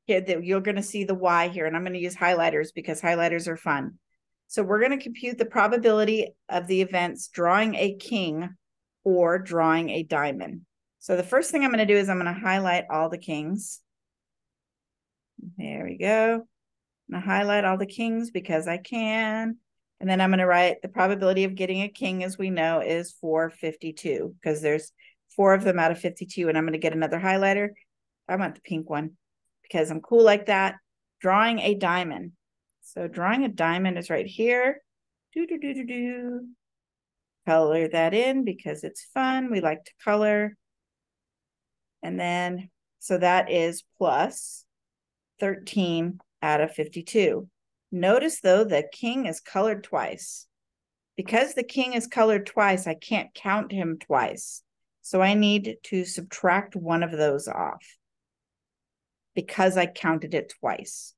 [SPEAKER 1] Here, you're gonna see the Y here, and I'm gonna use highlighters because highlighters are fun. So we're gonna compute the probability of the events drawing a king or drawing a diamond. So the first thing I'm gonna do is I'm gonna highlight all the kings. There we go. I'm gonna highlight all the kings because I can. And then I'm gonna write the probability of getting a king, as we know, is four fifty-two, because there's four of them out of fifty-two, and I'm gonna get another highlighter. I want the pink one because I'm cool like that. Drawing a diamond. So drawing a diamond is right here. Do do do do do. Color that in because it's fun. We like to color. And then, so that is plus 13 out of 52. Notice though, the king is colored twice. Because the king is colored twice, I can't count him twice. So I need to subtract one of those off because I counted it twice.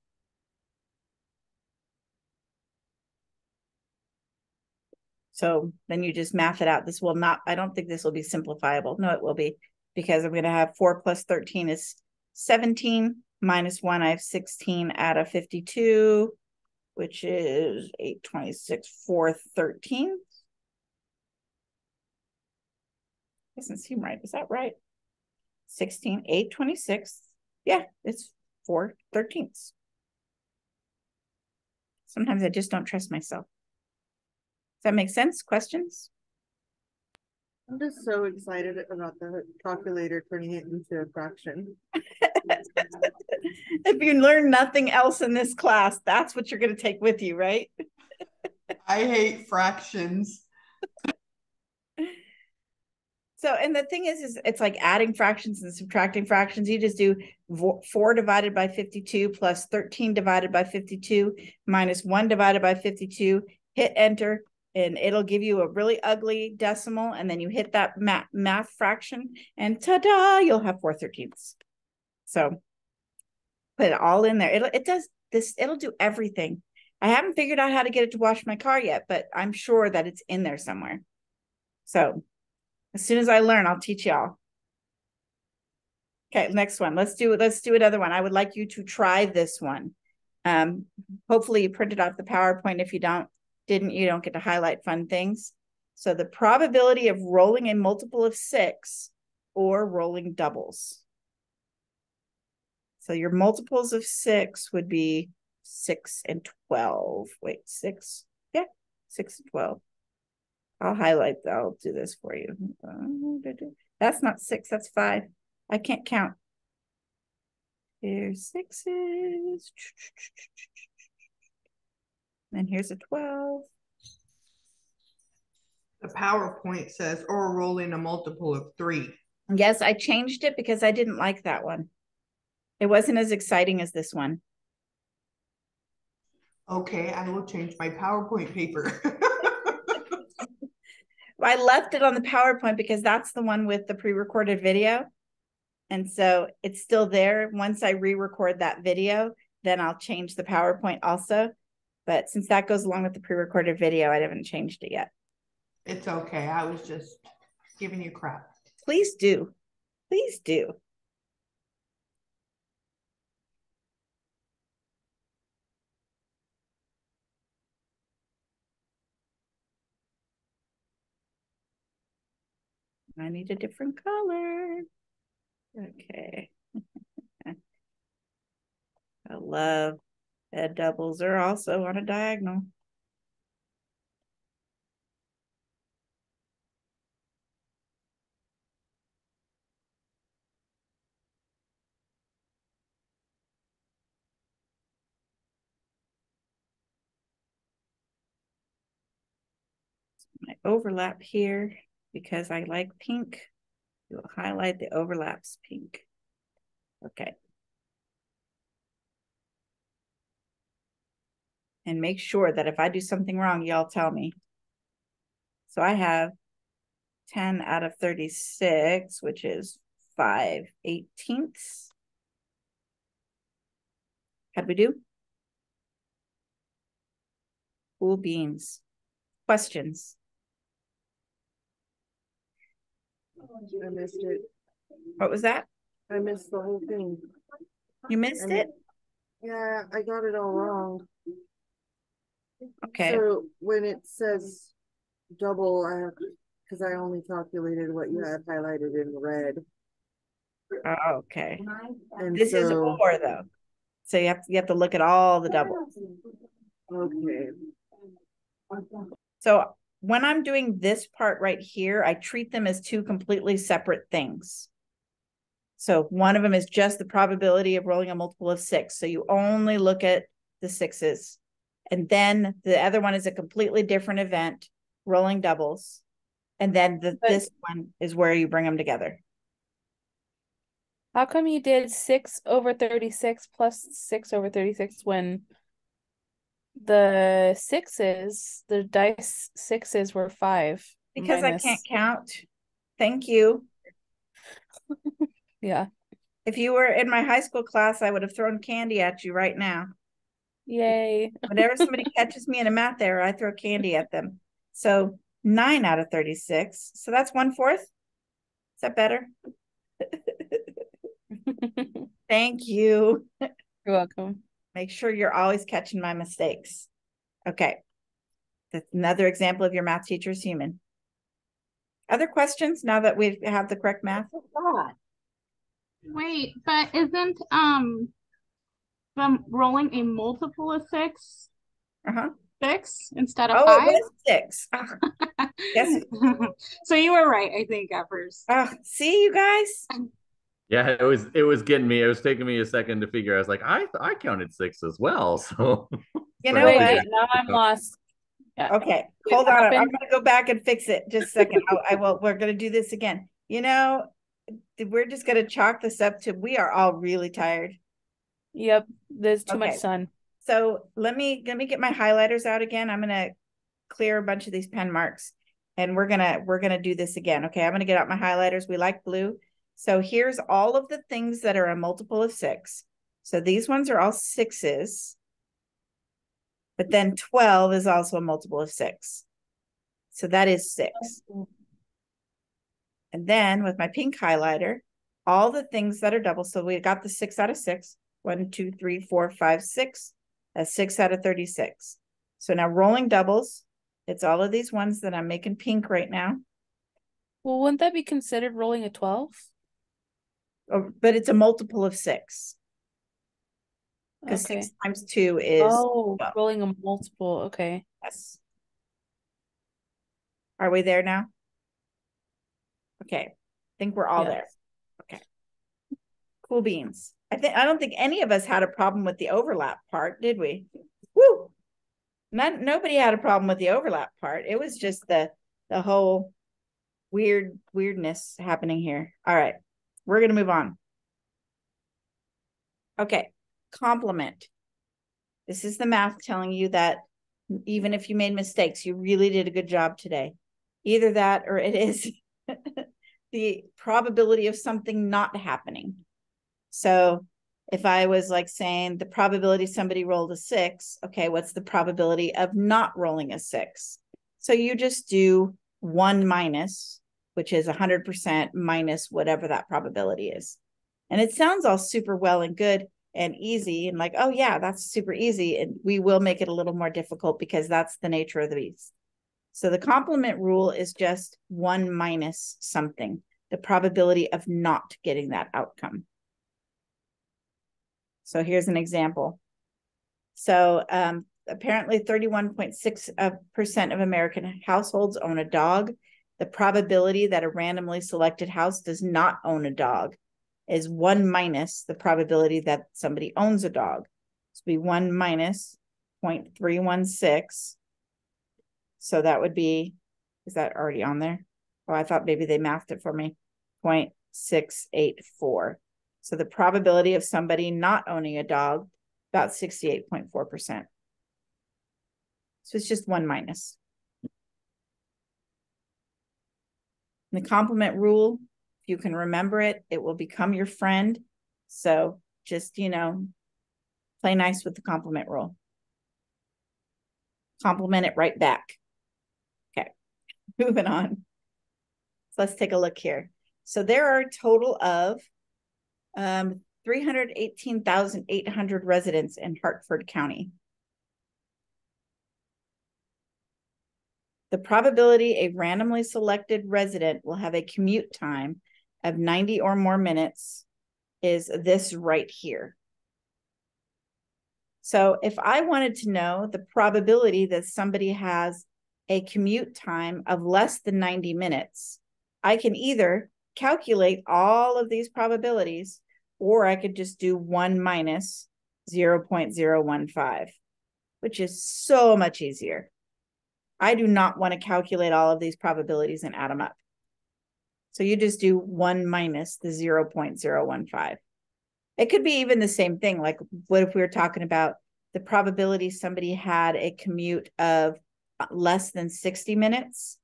[SPEAKER 1] So then you just math it out. This will not, I don't think this will be simplifiable. No, it will be because I'm going to have four plus 13 is 17 minus one. I have 16 out of 52, which is 826, 413. Doesn't seem right. Is that right? 16, 826. Yeah, it's four thirteenths. Sometimes I just don't trust myself. Does that make sense? Questions?
[SPEAKER 5] I'm just so excited about the calculator turning it into a fraction. *laughs* *laughs*
[SPEAKER 1] if you learn nothing else in this class, that's what you're going to take with you, right? *laughs*
[SPEAKER 2] I hate fractions. *laughs*
[SPEAKER 1] So, and the thing is, is it's like adding fractions and subtracting fractions. You just do four divided by 52 plus 13 divided by 52 minus one divided by 52, hit enter, and it'll give you a really ugly decimal. And then you hit that math, math fraction and ta-da, you'll have four thirteenths. So put it all in there. It'll, it does this, it'll do everything. I haven't figured out how to get it to wash my car yet, but I'm sure that it's in there somewhere. So as soon as I learn, I'll teach y'all. Okay, next one. Let's do let's do another one. I would like you to try this one. Um, hopefully you printed off the PowerPoint. If you don't, didn't, you don't get to highlight fun things. So the probability of rolling a multiple of six or rolling doubles. So your multiples of six would be six and 12. Wait, six. Yeah, six and 12. I'll highlight, I'll do this for you. That's not six, that's five. I can't count. Here's sixes. And here's a 12.
[SPEAKER 2] The PowerPoint says, or rolling a multiple of three.
[SPEAKER 1] Yes, I changed it because I didn't like that one. It wasn't as exciting as this one.
[SPEAKER 2] Okay, I will change my PowerPoint paper. *laughs*
[SPEAKER 1] I left it on the PowerPoint because that's the one with the pre-recorded video. And so it's still there. Once I re-record that video, then I'll change the PowerPoint also. But since that goes along with the pre-recorded video, I haven't changed it yet.
[SPEAKER 2] It's okay. I was just giving you crap.
[SPEAKER 1] Please do. Please do. I need a different color. Okay. *laughs* I love bed doubles are also on a diagonal. My overlap here because I like pink. You'll highlight the overlaps pink. Okay. And make sure that if I do something wrong, y'all tell me. So I have 10 out of 36, which is 5 eighteenths. How'd we do? Cool beans. Questions?
[SPEAKER 5] I missed it.
[SPEAKER 1] What was that?
[SPEAKER 5] I missed the whole thing.
[SPEAKER 1] You missed it?
[SPEAKER 5] Yeah, I got it all wrong.
[SPEAKER 1] Okay.
[SPEAKER 5] So when it says double, I have, because I only calculated what you had highlighted in red.
[SPEAKER 1] Oh, okay.
[SPEAKER 5] And
[SPEAKER 1] This is
[SPEAKER 5] so,
[SPEAKER 1] or though. So you have to you have to look at all the doubles.
[SPEAKER 5] okay,
[SPEAKER 1] So when I'm doing this part right here, I treat them as two completely separate things. So one of them is just the probability of rolling a multiple of six. So you only look at the sixes. And then the other one is a completely different event, rolling doubles. And then the, this one is where you bring them together.
[SPEAKER 4] How come you did six over thirty-six plus six over thirty-six when the sixes, the dice sixes were five?
[SPEAKER 1] Because I can't *laughs* count. Thank you. *laughs*
[SPEAKER 4] Yeah,
[SPEAKER 1] If you were in my high school class, I would have thrown candy at you right now.
[SPEAKER 4] yay. *laughs*
[SPEAKER 1] Whenever somebody catches me in a math error, I throw candy at them. So nine out of 36. So that's one fourth. Is that better? Thank you.
[SPEAKER 4] You're welcome.
[SPEAKER 1] Make sure you're always catching my mistakes. Okay. That's another example of your math teacher is human. Other questions now that we have the correct math?
[SPEAKER 8] Wait, but isn't um the rolling a multiple of six
[SPEAKER 1] Uh-huh.
[SPEAKER 8] six instead of
[SPEAKER 1] Oh,
[SPEAKER 8] five?
[SPEAKER 1] it was six. *laughs* Yes.
[SPEAKER 8] so you were right, I think, at first.
[SPEAKER 1] ah, see you guys? *laughs*
[SPEAKER 6] Yeah, it was it was getting me. It was taking me a second to figure. I was like, I I counted six as well. *laughs* So
[SPEAKER 1] You know
[SPEAKER 4] Wait,
[SPEAKER 1] what?
[SPEAKER 4] wait, now I'm lost. Yeah.
[SPEAKER 1] Okay,
[SPEAKER 4] What
[SPEAKER 1] hold on. I'm gonna go back and fix it. Just a second. I, I will, we're gonna do this again. You know, we're just gonna chalk this up to, we are all really tired.
[SPEAKER 4] Yep, there's too
[SPEAKER 1] Okay.
[SPEAKER 4] much sun.
[SPEAKER 1] So let me, let me get my highlighters out again. I'm gonna clear a bunch of these pen marks. And we're gonna, we're gonna do this again. Okay, I'm gonna get out my highlighters. We like blue. So here's all of the things that are a multiple of six. So these ones are all sixes. But then twelve is also a multiple of six. So that is six. And then with my pink highlighter, all the things that are double. So we got the six out of six. One, two, three, four, five, six. That's six out of 36. So now rolling doubles, it's all of these ones that I'm making pink right now.
[SPEAKER 4] Well, wouldn't that be considered rolling a 12?
[SPEAKER 1] But it's a multiple of six. Because
[SPEAKER 4] Okay.
[SPEAKER 1] six times two is
[SPEAKER 4] Oh, rolling a multiple. Okay.
[SPEAKER 1] yes. Are we there now? Okay, I think we're all there. Okay. Cool beans. I think, I don't think any of us had a problem with the overlap part, did we? Woo! None, nobody had a problem with the overlap part. It was just the, the whole weird weirdness happening here. All right, we're gonna move on. Okay, complement. This is the math telling you that even if you made mistakes, you really did a good job today. Either that or it is *laughs* the probability of something not happening. So if I was like saying the probability somebody rolled a six, okay, what's the probability of not rolling a six? So you just do one minus, which is 100% minus whatever that probability is. And it sounds all super well and good and easy and like, oh, yeah, that's super easy. And we will make it a little more difficult because that's the nature of the beast. So the complement rule is just one minus something, the probability of not getting that outcome. So here's an example. So um, apparently 31.6% of American households own a dog. The probability that a randomly selected house does not own a dog is one minus the probability that somebody owns a dog. So be one minus 0.316. So that would be, is that already on there? Oh, I thought maybe they mathed it for me. 0.684. So the probability of somebody not owning a dog, about 68.4%. So it's just one minus. The complement rule, if you can remember it, it will become your friend. So just, you know, play nice with the complement rule. Compliment it right back. Okay, *laughs* moving on. So let's take a look here. So there are a total of um, 318,800 residents in Hartford County. The probability a randomly selected resident will have a commute time of 90 or more minutes is this right here. So if I wanted to know the probability that somebody has a commute time of less than 90 minutes, I can either calculate all of these probabilities or I could just do one minus 0.015, which is so much easier. I do not want to calculate all of these probabilities and add them up. So you just do one minus the 0.015. It could be even the same thing. Like, what if we were talking about the probability somebody had a commute of uh, less than 60 minutes?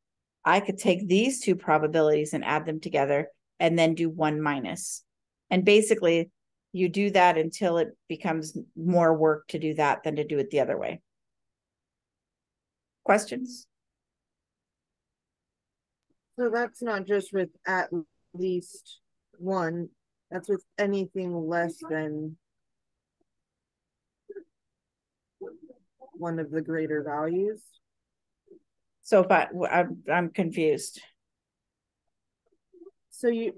[SPEAKER 1] I could take these two probabilities and add them together and then do one minus. And basically, you do that until it becomes more work to do that than to do it the other way. Questions?
[SPEAKER 5] So that's not just with at least one, that's with anything less than one of the greater values.
[SPEAKER 1] So if I, I'm, I'm confused.
[SPEAKER 5] So you,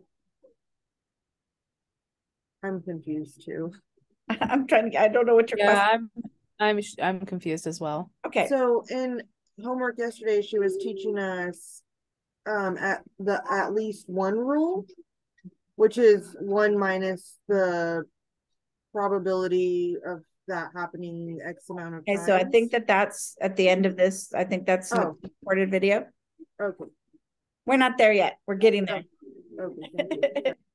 [SPEAKER 5] I'm confused too. *laughs*
[SPEAKER 1] I'm trying to, I don't know what your
[SPEAKER 4] Yeah,
[SPEAKER 1] question.
[SPEAKER 4] I'm I'm I'm confused as well.
[SPEAKER 1] Okay,
[SPEAKER 5] So in homework yesterday, she was teaching us um at the at least one rule, which is one minus the probability of that happening X amount of
[SPEAKER 1] okay,
[SPEAKER 5] times.
[SPEAKER 1] so I think that that's at the end of this, I think that's a
[SPEAKER 5] Oh.
[SPEAKER 1] recorded video.
[SPEAKER 5] Okay,
[SPEAKER 1] We're not there yet. We're getting there.
[SPEAKER 5] okay. thank. *laughs*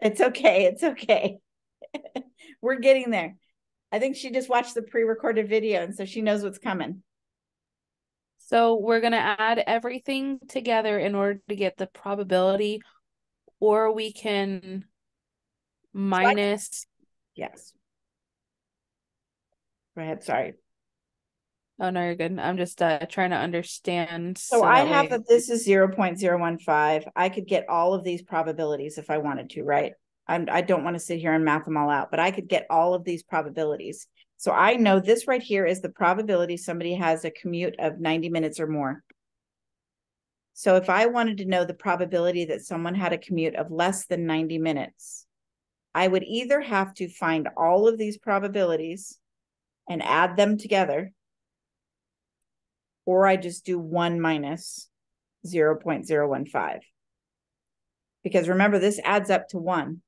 [SPEAKER 1] It's okay, it's okay. *laughs* We're getting there. I think she just watched the pre-recorded video and so she knows what's coming.
[SPEAKER 4] So we're gonna add everything together in order to get the probability, or we can minus.
[SPEAKER 1] Yes. Go ahead, sorry.
[SPEAKER 4] Oh no, you're good. I'm just uh trying to understand.
[SPEAKER 1] So I
[SPEAKER 4] that
[SPEAKER 1] have
[SPEAKER 4] way-
[SPEAKER 1] that this is zero point zero one five. I could get all of these probabilities if I wanted to, right? I'm, I don't want to sit here and math them all out, but I could get all of these probabilities. So I know this right here is the probability somebody has a commute of ninety minutes or more. So if I wanted to know the probability that someone had a commute of less than ninety minutes, I would either have to find all of these probabilities and add them together or I just do one minus 0.015. Because remember, this adds up to one.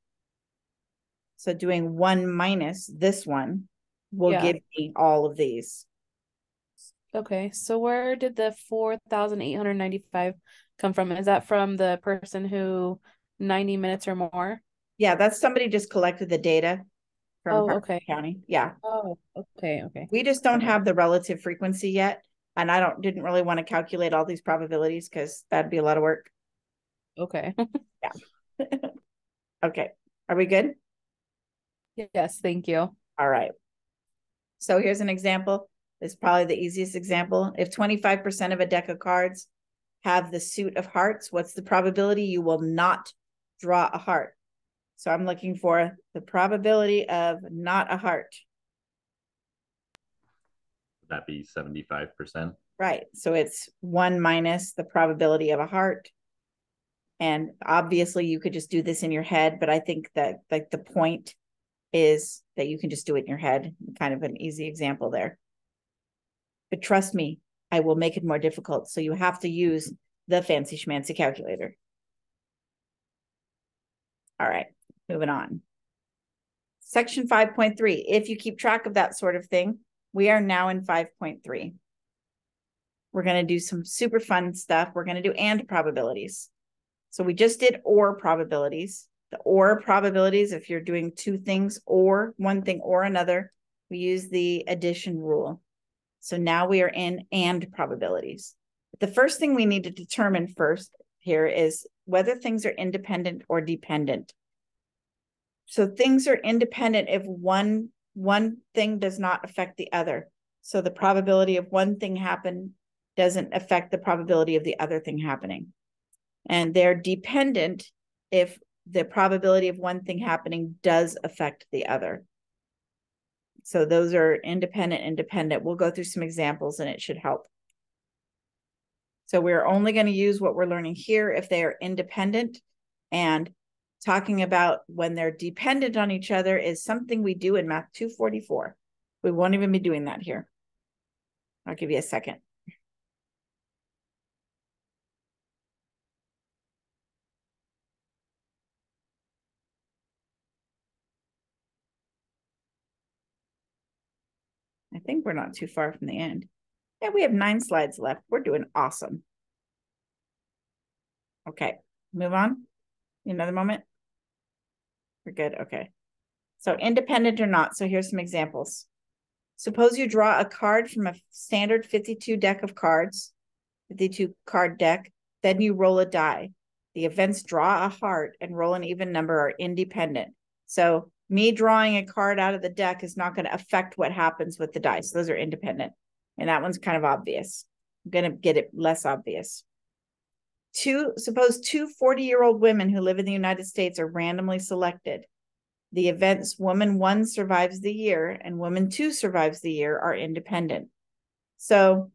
[SPEAKER 1] So doing one minus this one will
[SPEAKER 4] Yeah.
[SPEAKER 1] give me all of these.
[SPEAKER 4] Okay, so where did the four thousand eight hundred ninety-five come from? Is that from the person who ninety minutes or more?
[SPEAKER 1] Yeah, that's somebody just collected the data from
[SPEAKER 4] Oh,
[SPEAKER 1] Hartford
[SPEAKER 4] okay.
[SPEAKER 1] County. Yeah,
[SPEAKER 4] Oh, okay, okay.
[SPEAKER 1] we just don't have the relative frequency yet. And I don't, didn't really want to calculate all these probabilities because that'd be a lot of work.
[SPEAKER 4] Okay. Yeah. *laughs*
[SPEAKER 1] okay, are we good?
[SPEAKER 4] Yes, thank you.
[SPEAKER 1] All right. So here's an example. It's probably the easiest example. If 25% of a deck of cards have the suit of hearts, what's the probability you will not draw a heart? So I'm looking for the probability of not a heart.
[SPEAKER 6] Would that be 75%?
[SPEAKER 1] Right. So it's one minus the probability of a heart. And obviously you could just do this in your head, but I think that like the point is that you can just do it in your head. Kind of an easy example there. But trust me, I will make it more difficult. So you have to use the fancy schmancy calculator. All right, moving on. Section 5.3, if you keep track of that sort of thing, we are now in 5.3. We're going to do some super fun stuff. We're going to do and probabilities. So we just did or probabilities. The or probabilities, if you're doing two things or one thing or another, we use the addition rule. So now we are in and probabilities. The first thing we need to determine first here is whether things are independent or dependent. So things are independent if one one thing does not affect the other. So the probability of one thing happen doesn't affect the probability of the other thing happening. And they're dependent if the probability of one thing happening does affect the other. So those are independent, independent. We'll go through some examples and it should help. So we're only going to use what we're learning here if they are independent and talking about when they're dependent on each other is something we do in math 244. We won't even be doing that here. I'll give you a second. Think we're not too far from the end. Yeah, we have nine slides left. We're doing awesome. Okay, move on. Another moment. We're good. Okay. So independent or not. So here's some examples. Suppose you draw a card from a standard 52 deck of cards, 52 card deck, then you roll a die. The events draw a heart and roll an even number are independent. So me drawing a card out of the deck is not going to affect what happens with the dice. Those are independent. And that one's kind of obvious. I'm going to get it less obvious. Two, suppose two 40 year old women who live in the United States are randomly selected. The events woman one survives the year and woman two survives the year are independent. So,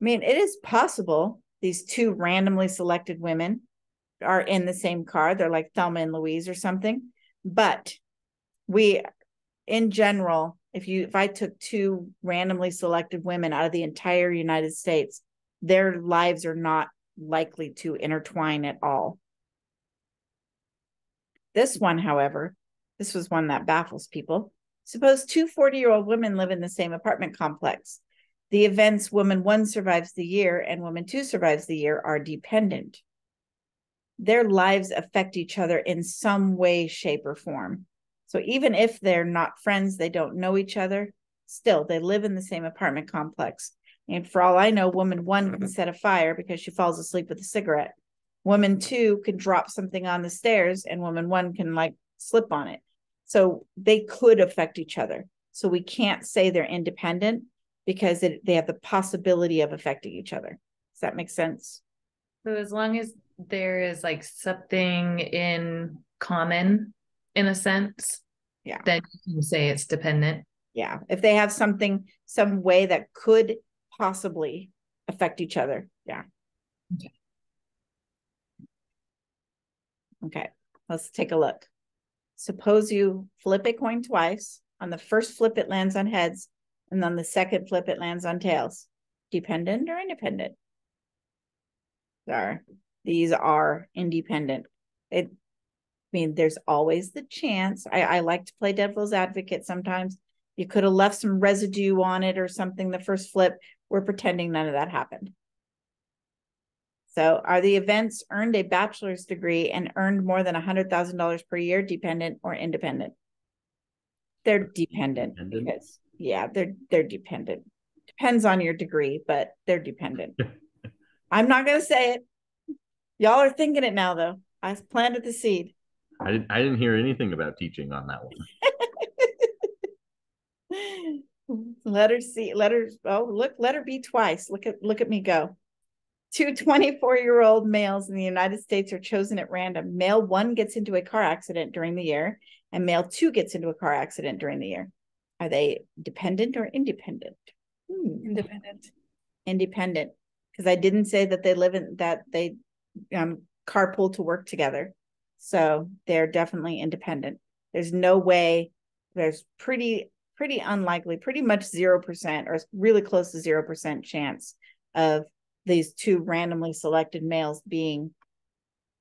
[SPEAKER 1] I mean, it is possible these two randomly selected women are in the same card. They're like Thelma and Louise or something. But we, in general, if you if I took two randomly selected women out of the entire United States, their lives are not likely to intertwine at all. This one, however, this was one that baffles people. Suppose two 40 year old women live in the same apartment complex. The events woman one survives the year and woman two survives the year are dependent their lives affect each other in some way, shape, or form. So even if they're not friends, they don't know each other, still they live in the same apartment complex. And for all I know, woman one can mm-hmm. set a fire because she falls asleep with a cigarette. Woman two can drop something on the stairs, and woman one can like slip on it. So they could affect each other. So we can't say they're independent because it, they have the possibility of affecting each other. Does that make sense?
[SPEAKER 9] So as long as there is like something in common in a sense
[SPEAKER 1] yeah.
[SPEAKER 9] then you can say it's dependent.
[SPEAKER 1] Yeah. If they have something some way that could possibly affect each other. Yeah. Okay. Okay. Let's take a look. Suppose you flip a coin twice. On the first flip it lands on heads and on the second flip it lands on tails. Dependent or independent? Sorry these are independent. It, I mean, there's always the chance. I, I like to play devil's advocate sometimes. You could have left some residue on it or something the first flip. We're pretending none of that happened. So, are the events earned a bachelor's degree and earned more than $100,000 per year dependent or independent? They're dependent, dependent. because yeah, they're they're dependent. Depends on your degree, but they're dependent. *laughs* I'm not going to say it. Y'all are thinking it now, though. I planted the seed.
[SPEAKER 6] I didn't I didn't hear anything about teaching on that one.
[SPEAKER 1] Letter C, letters, oh, look, letter B twice. Look at, look at me go. Two 24 year old males in the United States are chosen at random. Male one gets into a car accident during the year, and male two gets into a car accident during the year. Are they dependent or independent? Hmm,
[SPEAKER 4] Independent.
[SPEAKER 1] independent, because I didn't say that they live in that they um carpool to work together. So they're definitely independent. There's no way, there's pretty, pretty unlikely, pretty much zero percent or really close to zero percent chance of these two randomly selected males being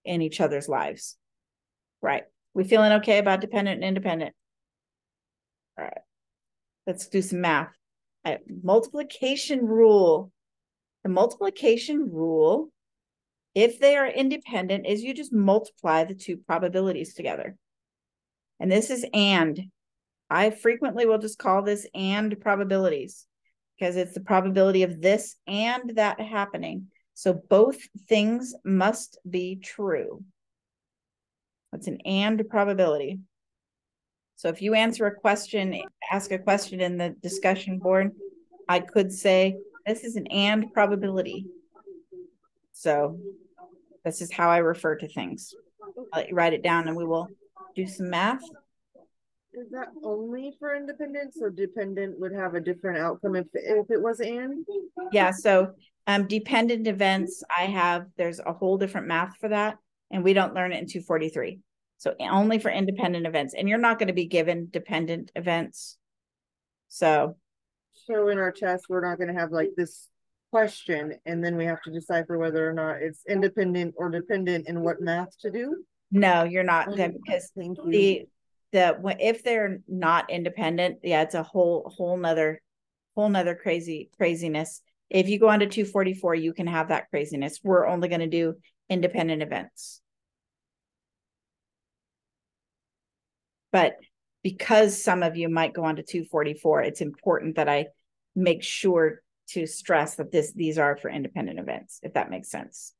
[SPEAKER 1] in each other's lives. Right. We feeling okay about dependent and independent? All right. Let's do some math. Uh, multiplication rule. The multiplication rule, if they are independent, is you just multiply the two probabilities together. And this is and. I frequently will just call this and probabilities because it's the probability of this and that happening. So both things must be true. That's an and probability. So if you answer a question, ask a question in the discussion board, I could say, this is an and probability. So this is how I refer to things. I'll let you write it down and we will do some math.
[SPEAKER 5] Is that only for independent? So dependent would have a different outcome if, if it was and?
[SPEAKER 1] Yeah, so um dependent events, I have, there's a whole different math for that. And we don't learn it in two forty-three. So only for independent events, and you're not gonna be given dependent events. So,
[SPEAKER 5] So in our test, we're not gonna have like this question and then we have to decipher whether or not it's independent or dependent and what math to do?
[SPEAKER 1] no, you're not, then
[SPEAKER 5] Mm,
[SPEAKER 1] because
[SPEAKER 5] Thank you.
[SPEAKER 1] the, the, if they're not independent, yeah, it's a whole, whole nother, whole nother crazy craziness. If you go on to two forty-four, you can have that craziness. We're only gonna do independent events. But because some of you might go on to two forty-four, it's important that I make sure to stress that this, these are for independent events, if that makes sense.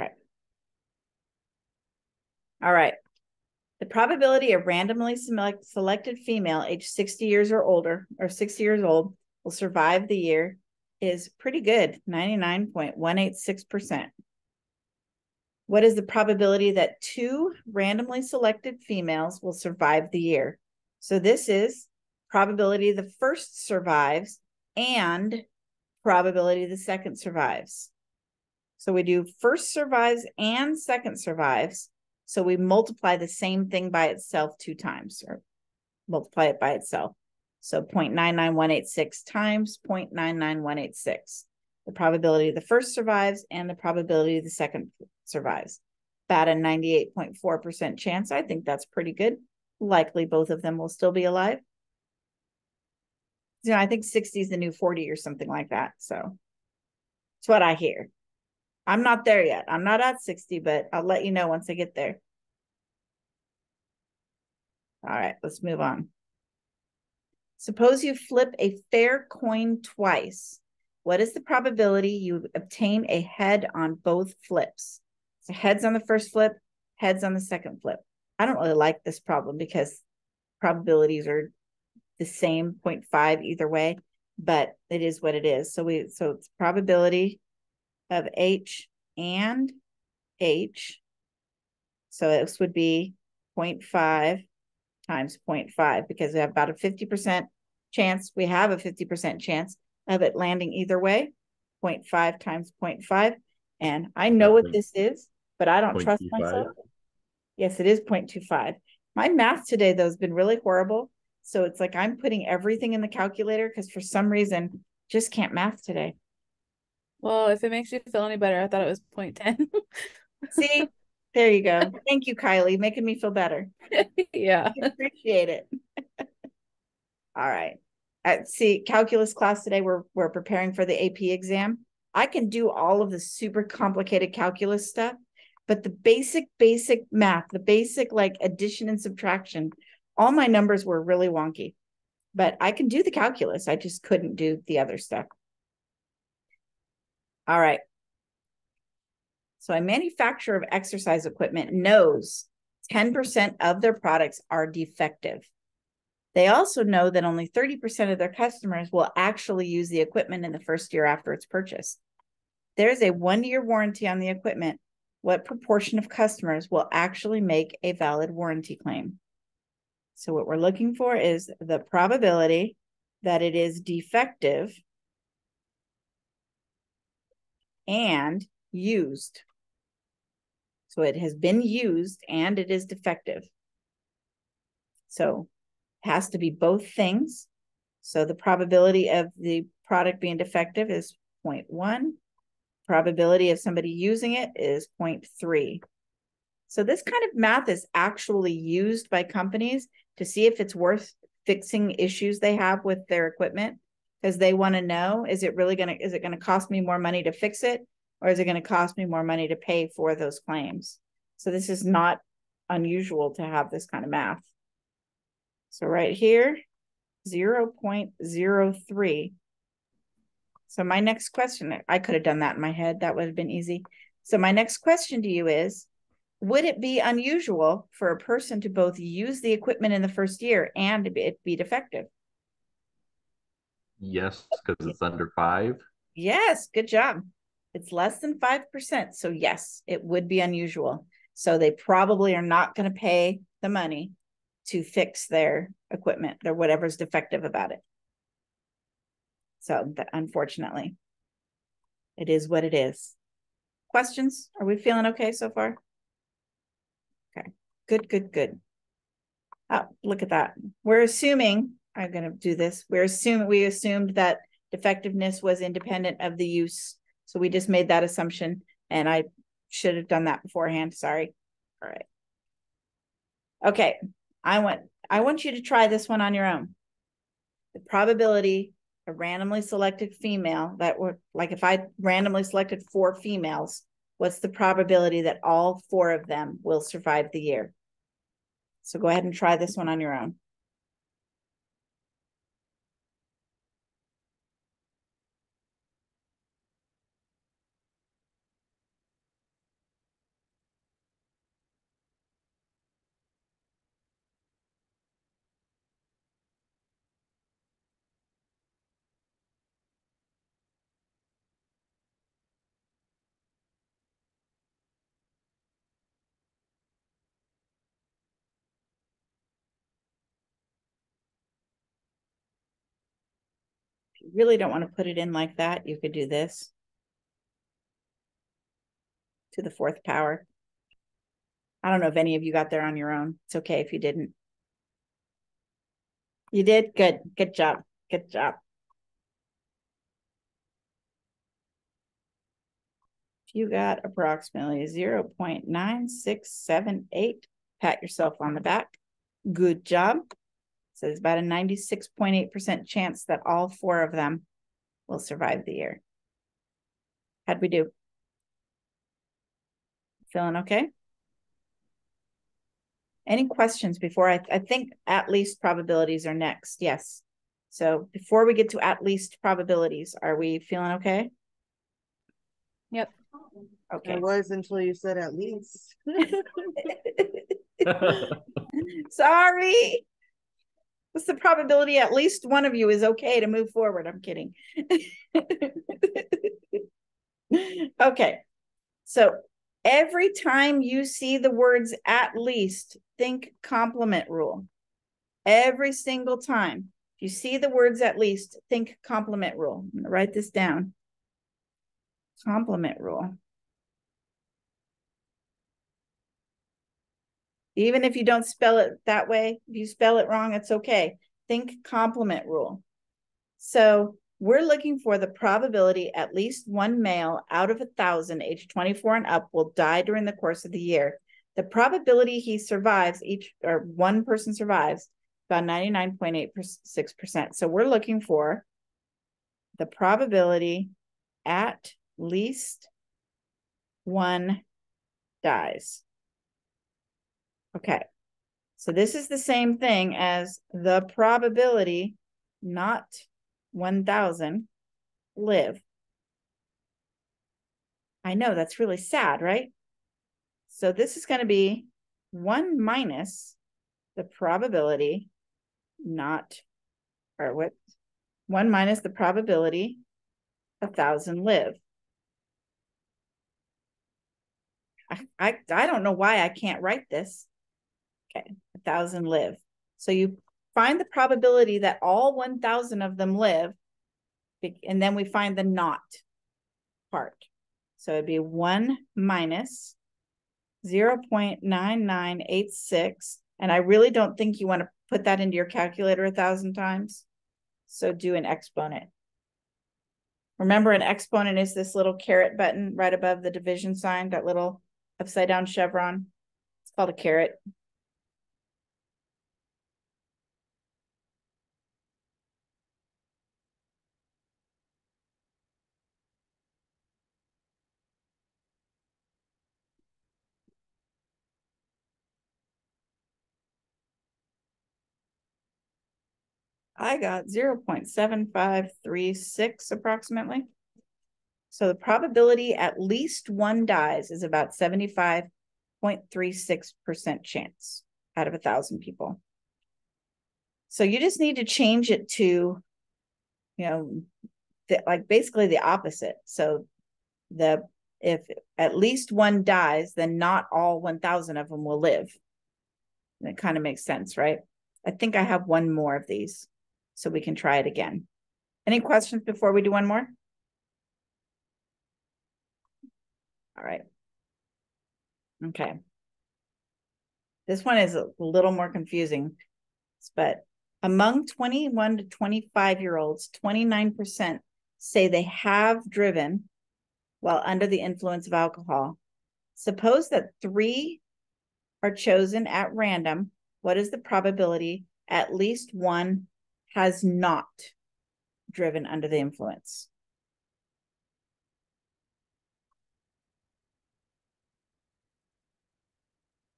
[SPEAKER 1] Okay. All right. The probability of randomly select, selected female age sixty years or older, or sixty years old, will survive the year is pretty good, ninety-nine point one eight six percent. What is the probability that two randomly selected females will survive the year? So this is probability the first survives and probability the second survives. So we do first survives and second survives. So we multiply the same thing by itself two times or multiply it by itself. So 0.99186 times 0.99186. The probability the first survives and the probability the second survives. About a 98.4% chance. I think that's pretty good. Likely both of them will still be alive. You know, I think 60 is the new 40 or something like that. So it's what I hear. I'm not there yet. I'm not at 60, but I'll let you know once I get there. All right, let's move on. Suppose you flip a fair coin twice. What is the probability you obtain a head on both flips? So heads on the first flip, heads on the second flip. I don't really like this problem because probabilities are the same 0.5 either way, but it is what it is. So we so it's probability of H and H. So this would be 0.5 times 0.5 because we have about a 50% chance. We have a 50% chance of it landing either way. 0.5 times 0.5. And I know what this is, but I don't trust
[SPEAKER 6] 0.25.
[SPEAKER 1] myself. Yes, it is 0.25. My math today, though, has been really horrible. So it's like I'm putting everything in the calculator because for some reason, just can't math today.
[SPEAKER 4] Well, if it makes you feel any better, I thought it was point ten.
[SPEAKER 1] See, there you go. Thank you, Kylie, making me feel better. *laughs*
[SPEAKER 4] yeah.
[SPEAKER 1] I appreciate it. *laughs* All right. At see calculus class today, we're we're preparing for the AP exam. I can do all of the super complicated calculus stuff, but the basic basic math, the basic like addition and subtraction, all my numbers were really wonky. But I can do the calculus. I just couldn't do the other stuff. All right. So a manufacturer of exercise equipment knows 10% of their products are defective. They also know that only 30% of their customers will actually use the equipment in the first year after it's purchased. There's a one year warranty on the equipment. What proportion of customers will actually make a valid warranty claim? So, what we're looking for is the probability that it is defective and used. So it has been used and it is defective. So has to be both things. So the probability of the product being defective is 0.1. Probability of somebody using it is 0.3. So this kind of math is actually used by companies to see if it's worth fixing issues they have with their equipment because they want to know is it really going to is it going to cost me more money to fix it or is it going to cost me more money to pay for those claims? So this is not unusual to have this kind of math. So right here 0.03 so my next question i could have done that in my head that would have been easy. So my next question to you is would it be unusual for a person to both use the equipment in the first year and it be defective?
[SPEAKER 6] Yes, because it's under five.
[SPEAKER 1] Yes, good job. It's less than 5%. So, yes, it would be unusual. So, they probably are not going to pay the money to fix their equipment or whatever's defective about it. So, unfortunately, it is what it is. Questions? Are we feeling okay so far? Good, good, good. Oh, look at that. We're assuming, I'm going to do this. We're assuming, we assumed that defectiveness was independent of the use. So we just made that assumption and I should have done that beforehand. Sorry. All right. Okay. I want, I want you to try this one on your own. The probability a randomly selected female that would like if I randomly selected four females, what's the probability that all four of them will survive the year? So go ahead and try this one on your own. Really don't want to put it in like that, you could do this to the fourth power. I don't know if any of you got there on your own. It's okay if you didn't. You did? Good. Good job. Good job. You got approximately 0 0.9678. Pat yourself on the back. Good job. So there's about a 96.8% chance that all four of them will survive the year. How'd we do? Feeling okay? Any questions before I, I think at least probabilities are next. Yes. So before we get to at least probabilities, are we feeling okay?
[SPEAKER 4] Yep.
[SPEAKER 1] Okay.
[SPEAKER 5] It was until you said at least. *laughs* *laughs*
[SPEAKER 1] Sorry. What's the probability at least one of you is okay to move forward? I'm kidding. *laughs* okay. So every time you see the words at least, think complement rule. Every single time you see the words at least, think complement rule. I'm going to write this down. Complement rule. Even if you don't spell it that way, if you spell it wrong, it's okay. Think complement rule. So we're looking for the probability at least one male out of a thousand age 24 and up will die during the course of the year. The probability he survives each or one person survives about 99.86%. So we're looking for the probability at least one dies. Okay. So this is the same thing as the probability, not 1000, live. I know that's really sad, right? So this is going to be one minus the probability not, or what? One minus the probability a thousand live. I, I, I don't know why I can't write this. Okay, a thousand live. So you find the probability that all 1000 of them live and then we find the not part. So it'd be 1 minus 0.9986 and I really don't think you want to put that into your calculator a thousand times. So do an exponent. Remember an exponent is this little caret button right above the division sign, that little upside down chevron. It's called a caret. I got zero point seven five three six approximately. So the probability at least one dies is about seventy-five point three six percent chance out of a thousand people. So you just need to change it to, you know, the, like basically the opposite. So the if at least one dies, then not all one thousand of them will live. That kind of makes sense, right? I think I have one more of these so we can try it again. Any questions before we do one more? All right. Okay. This one is a little more confusing, but among 21 to 25 year olds, 29% say they have driven while under the influence of alcohol. Suppose that three are chosen at random. What is the probability at least one has not driven under the influence?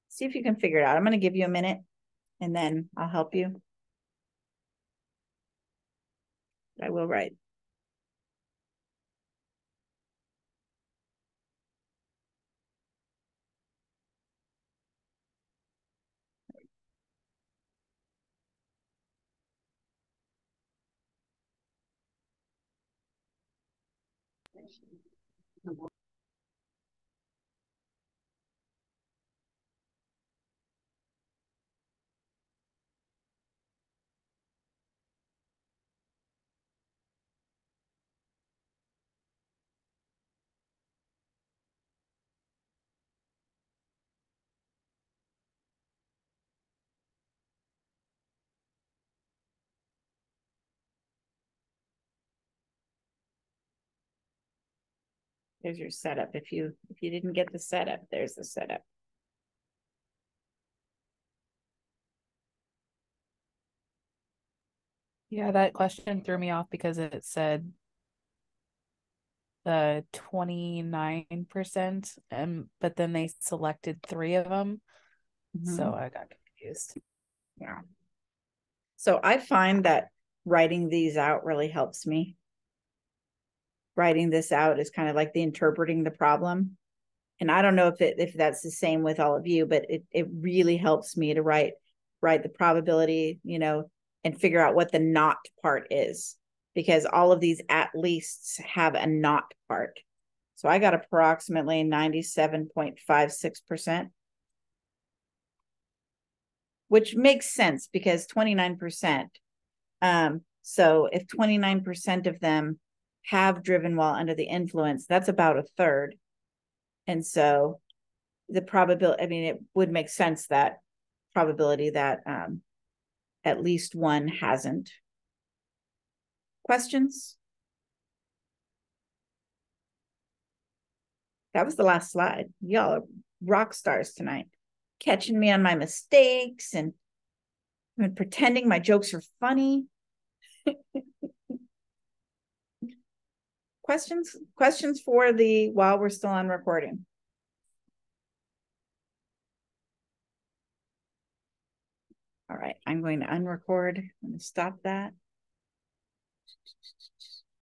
[SPEAKER 1] See if you can figure it out. I'm going to give you a minute and then I'll help you. I will write. 什么？There's your setup. If you if you didn't get the setup, there's the setup.
[SPEAKER 4] Yeah, that question threw me off because it said the 29% and but then they selected three of them. So
[SPEAKER 1] Mhm.
[SPEAKER 4] I got confused.
[SPEAKER 1] Yeah. So I find that writing these out really helps me. Writing this out is kind of like the interpreting the problem. And I don't know if it if that's the same with all of you, but it it really helps me to write write the probability, you know, and figure out what the not part is because all of these at leasts have a not part. So I got approximately 97.56%. Which makes sense because 29%. Um, so if 29% of them have driven while under the influence, that's about a third. And so the probability, I mean, it would make sense that probability that um, at least one hasn't. Questions? That was the last slide. Y'all are rock stars tonight, catching me on my mistakes and, and pretending my jokes are funny. *laughs* questions? Questions for the while we're still on recording? All right, I'm going to unrecord. I'm going to stop that.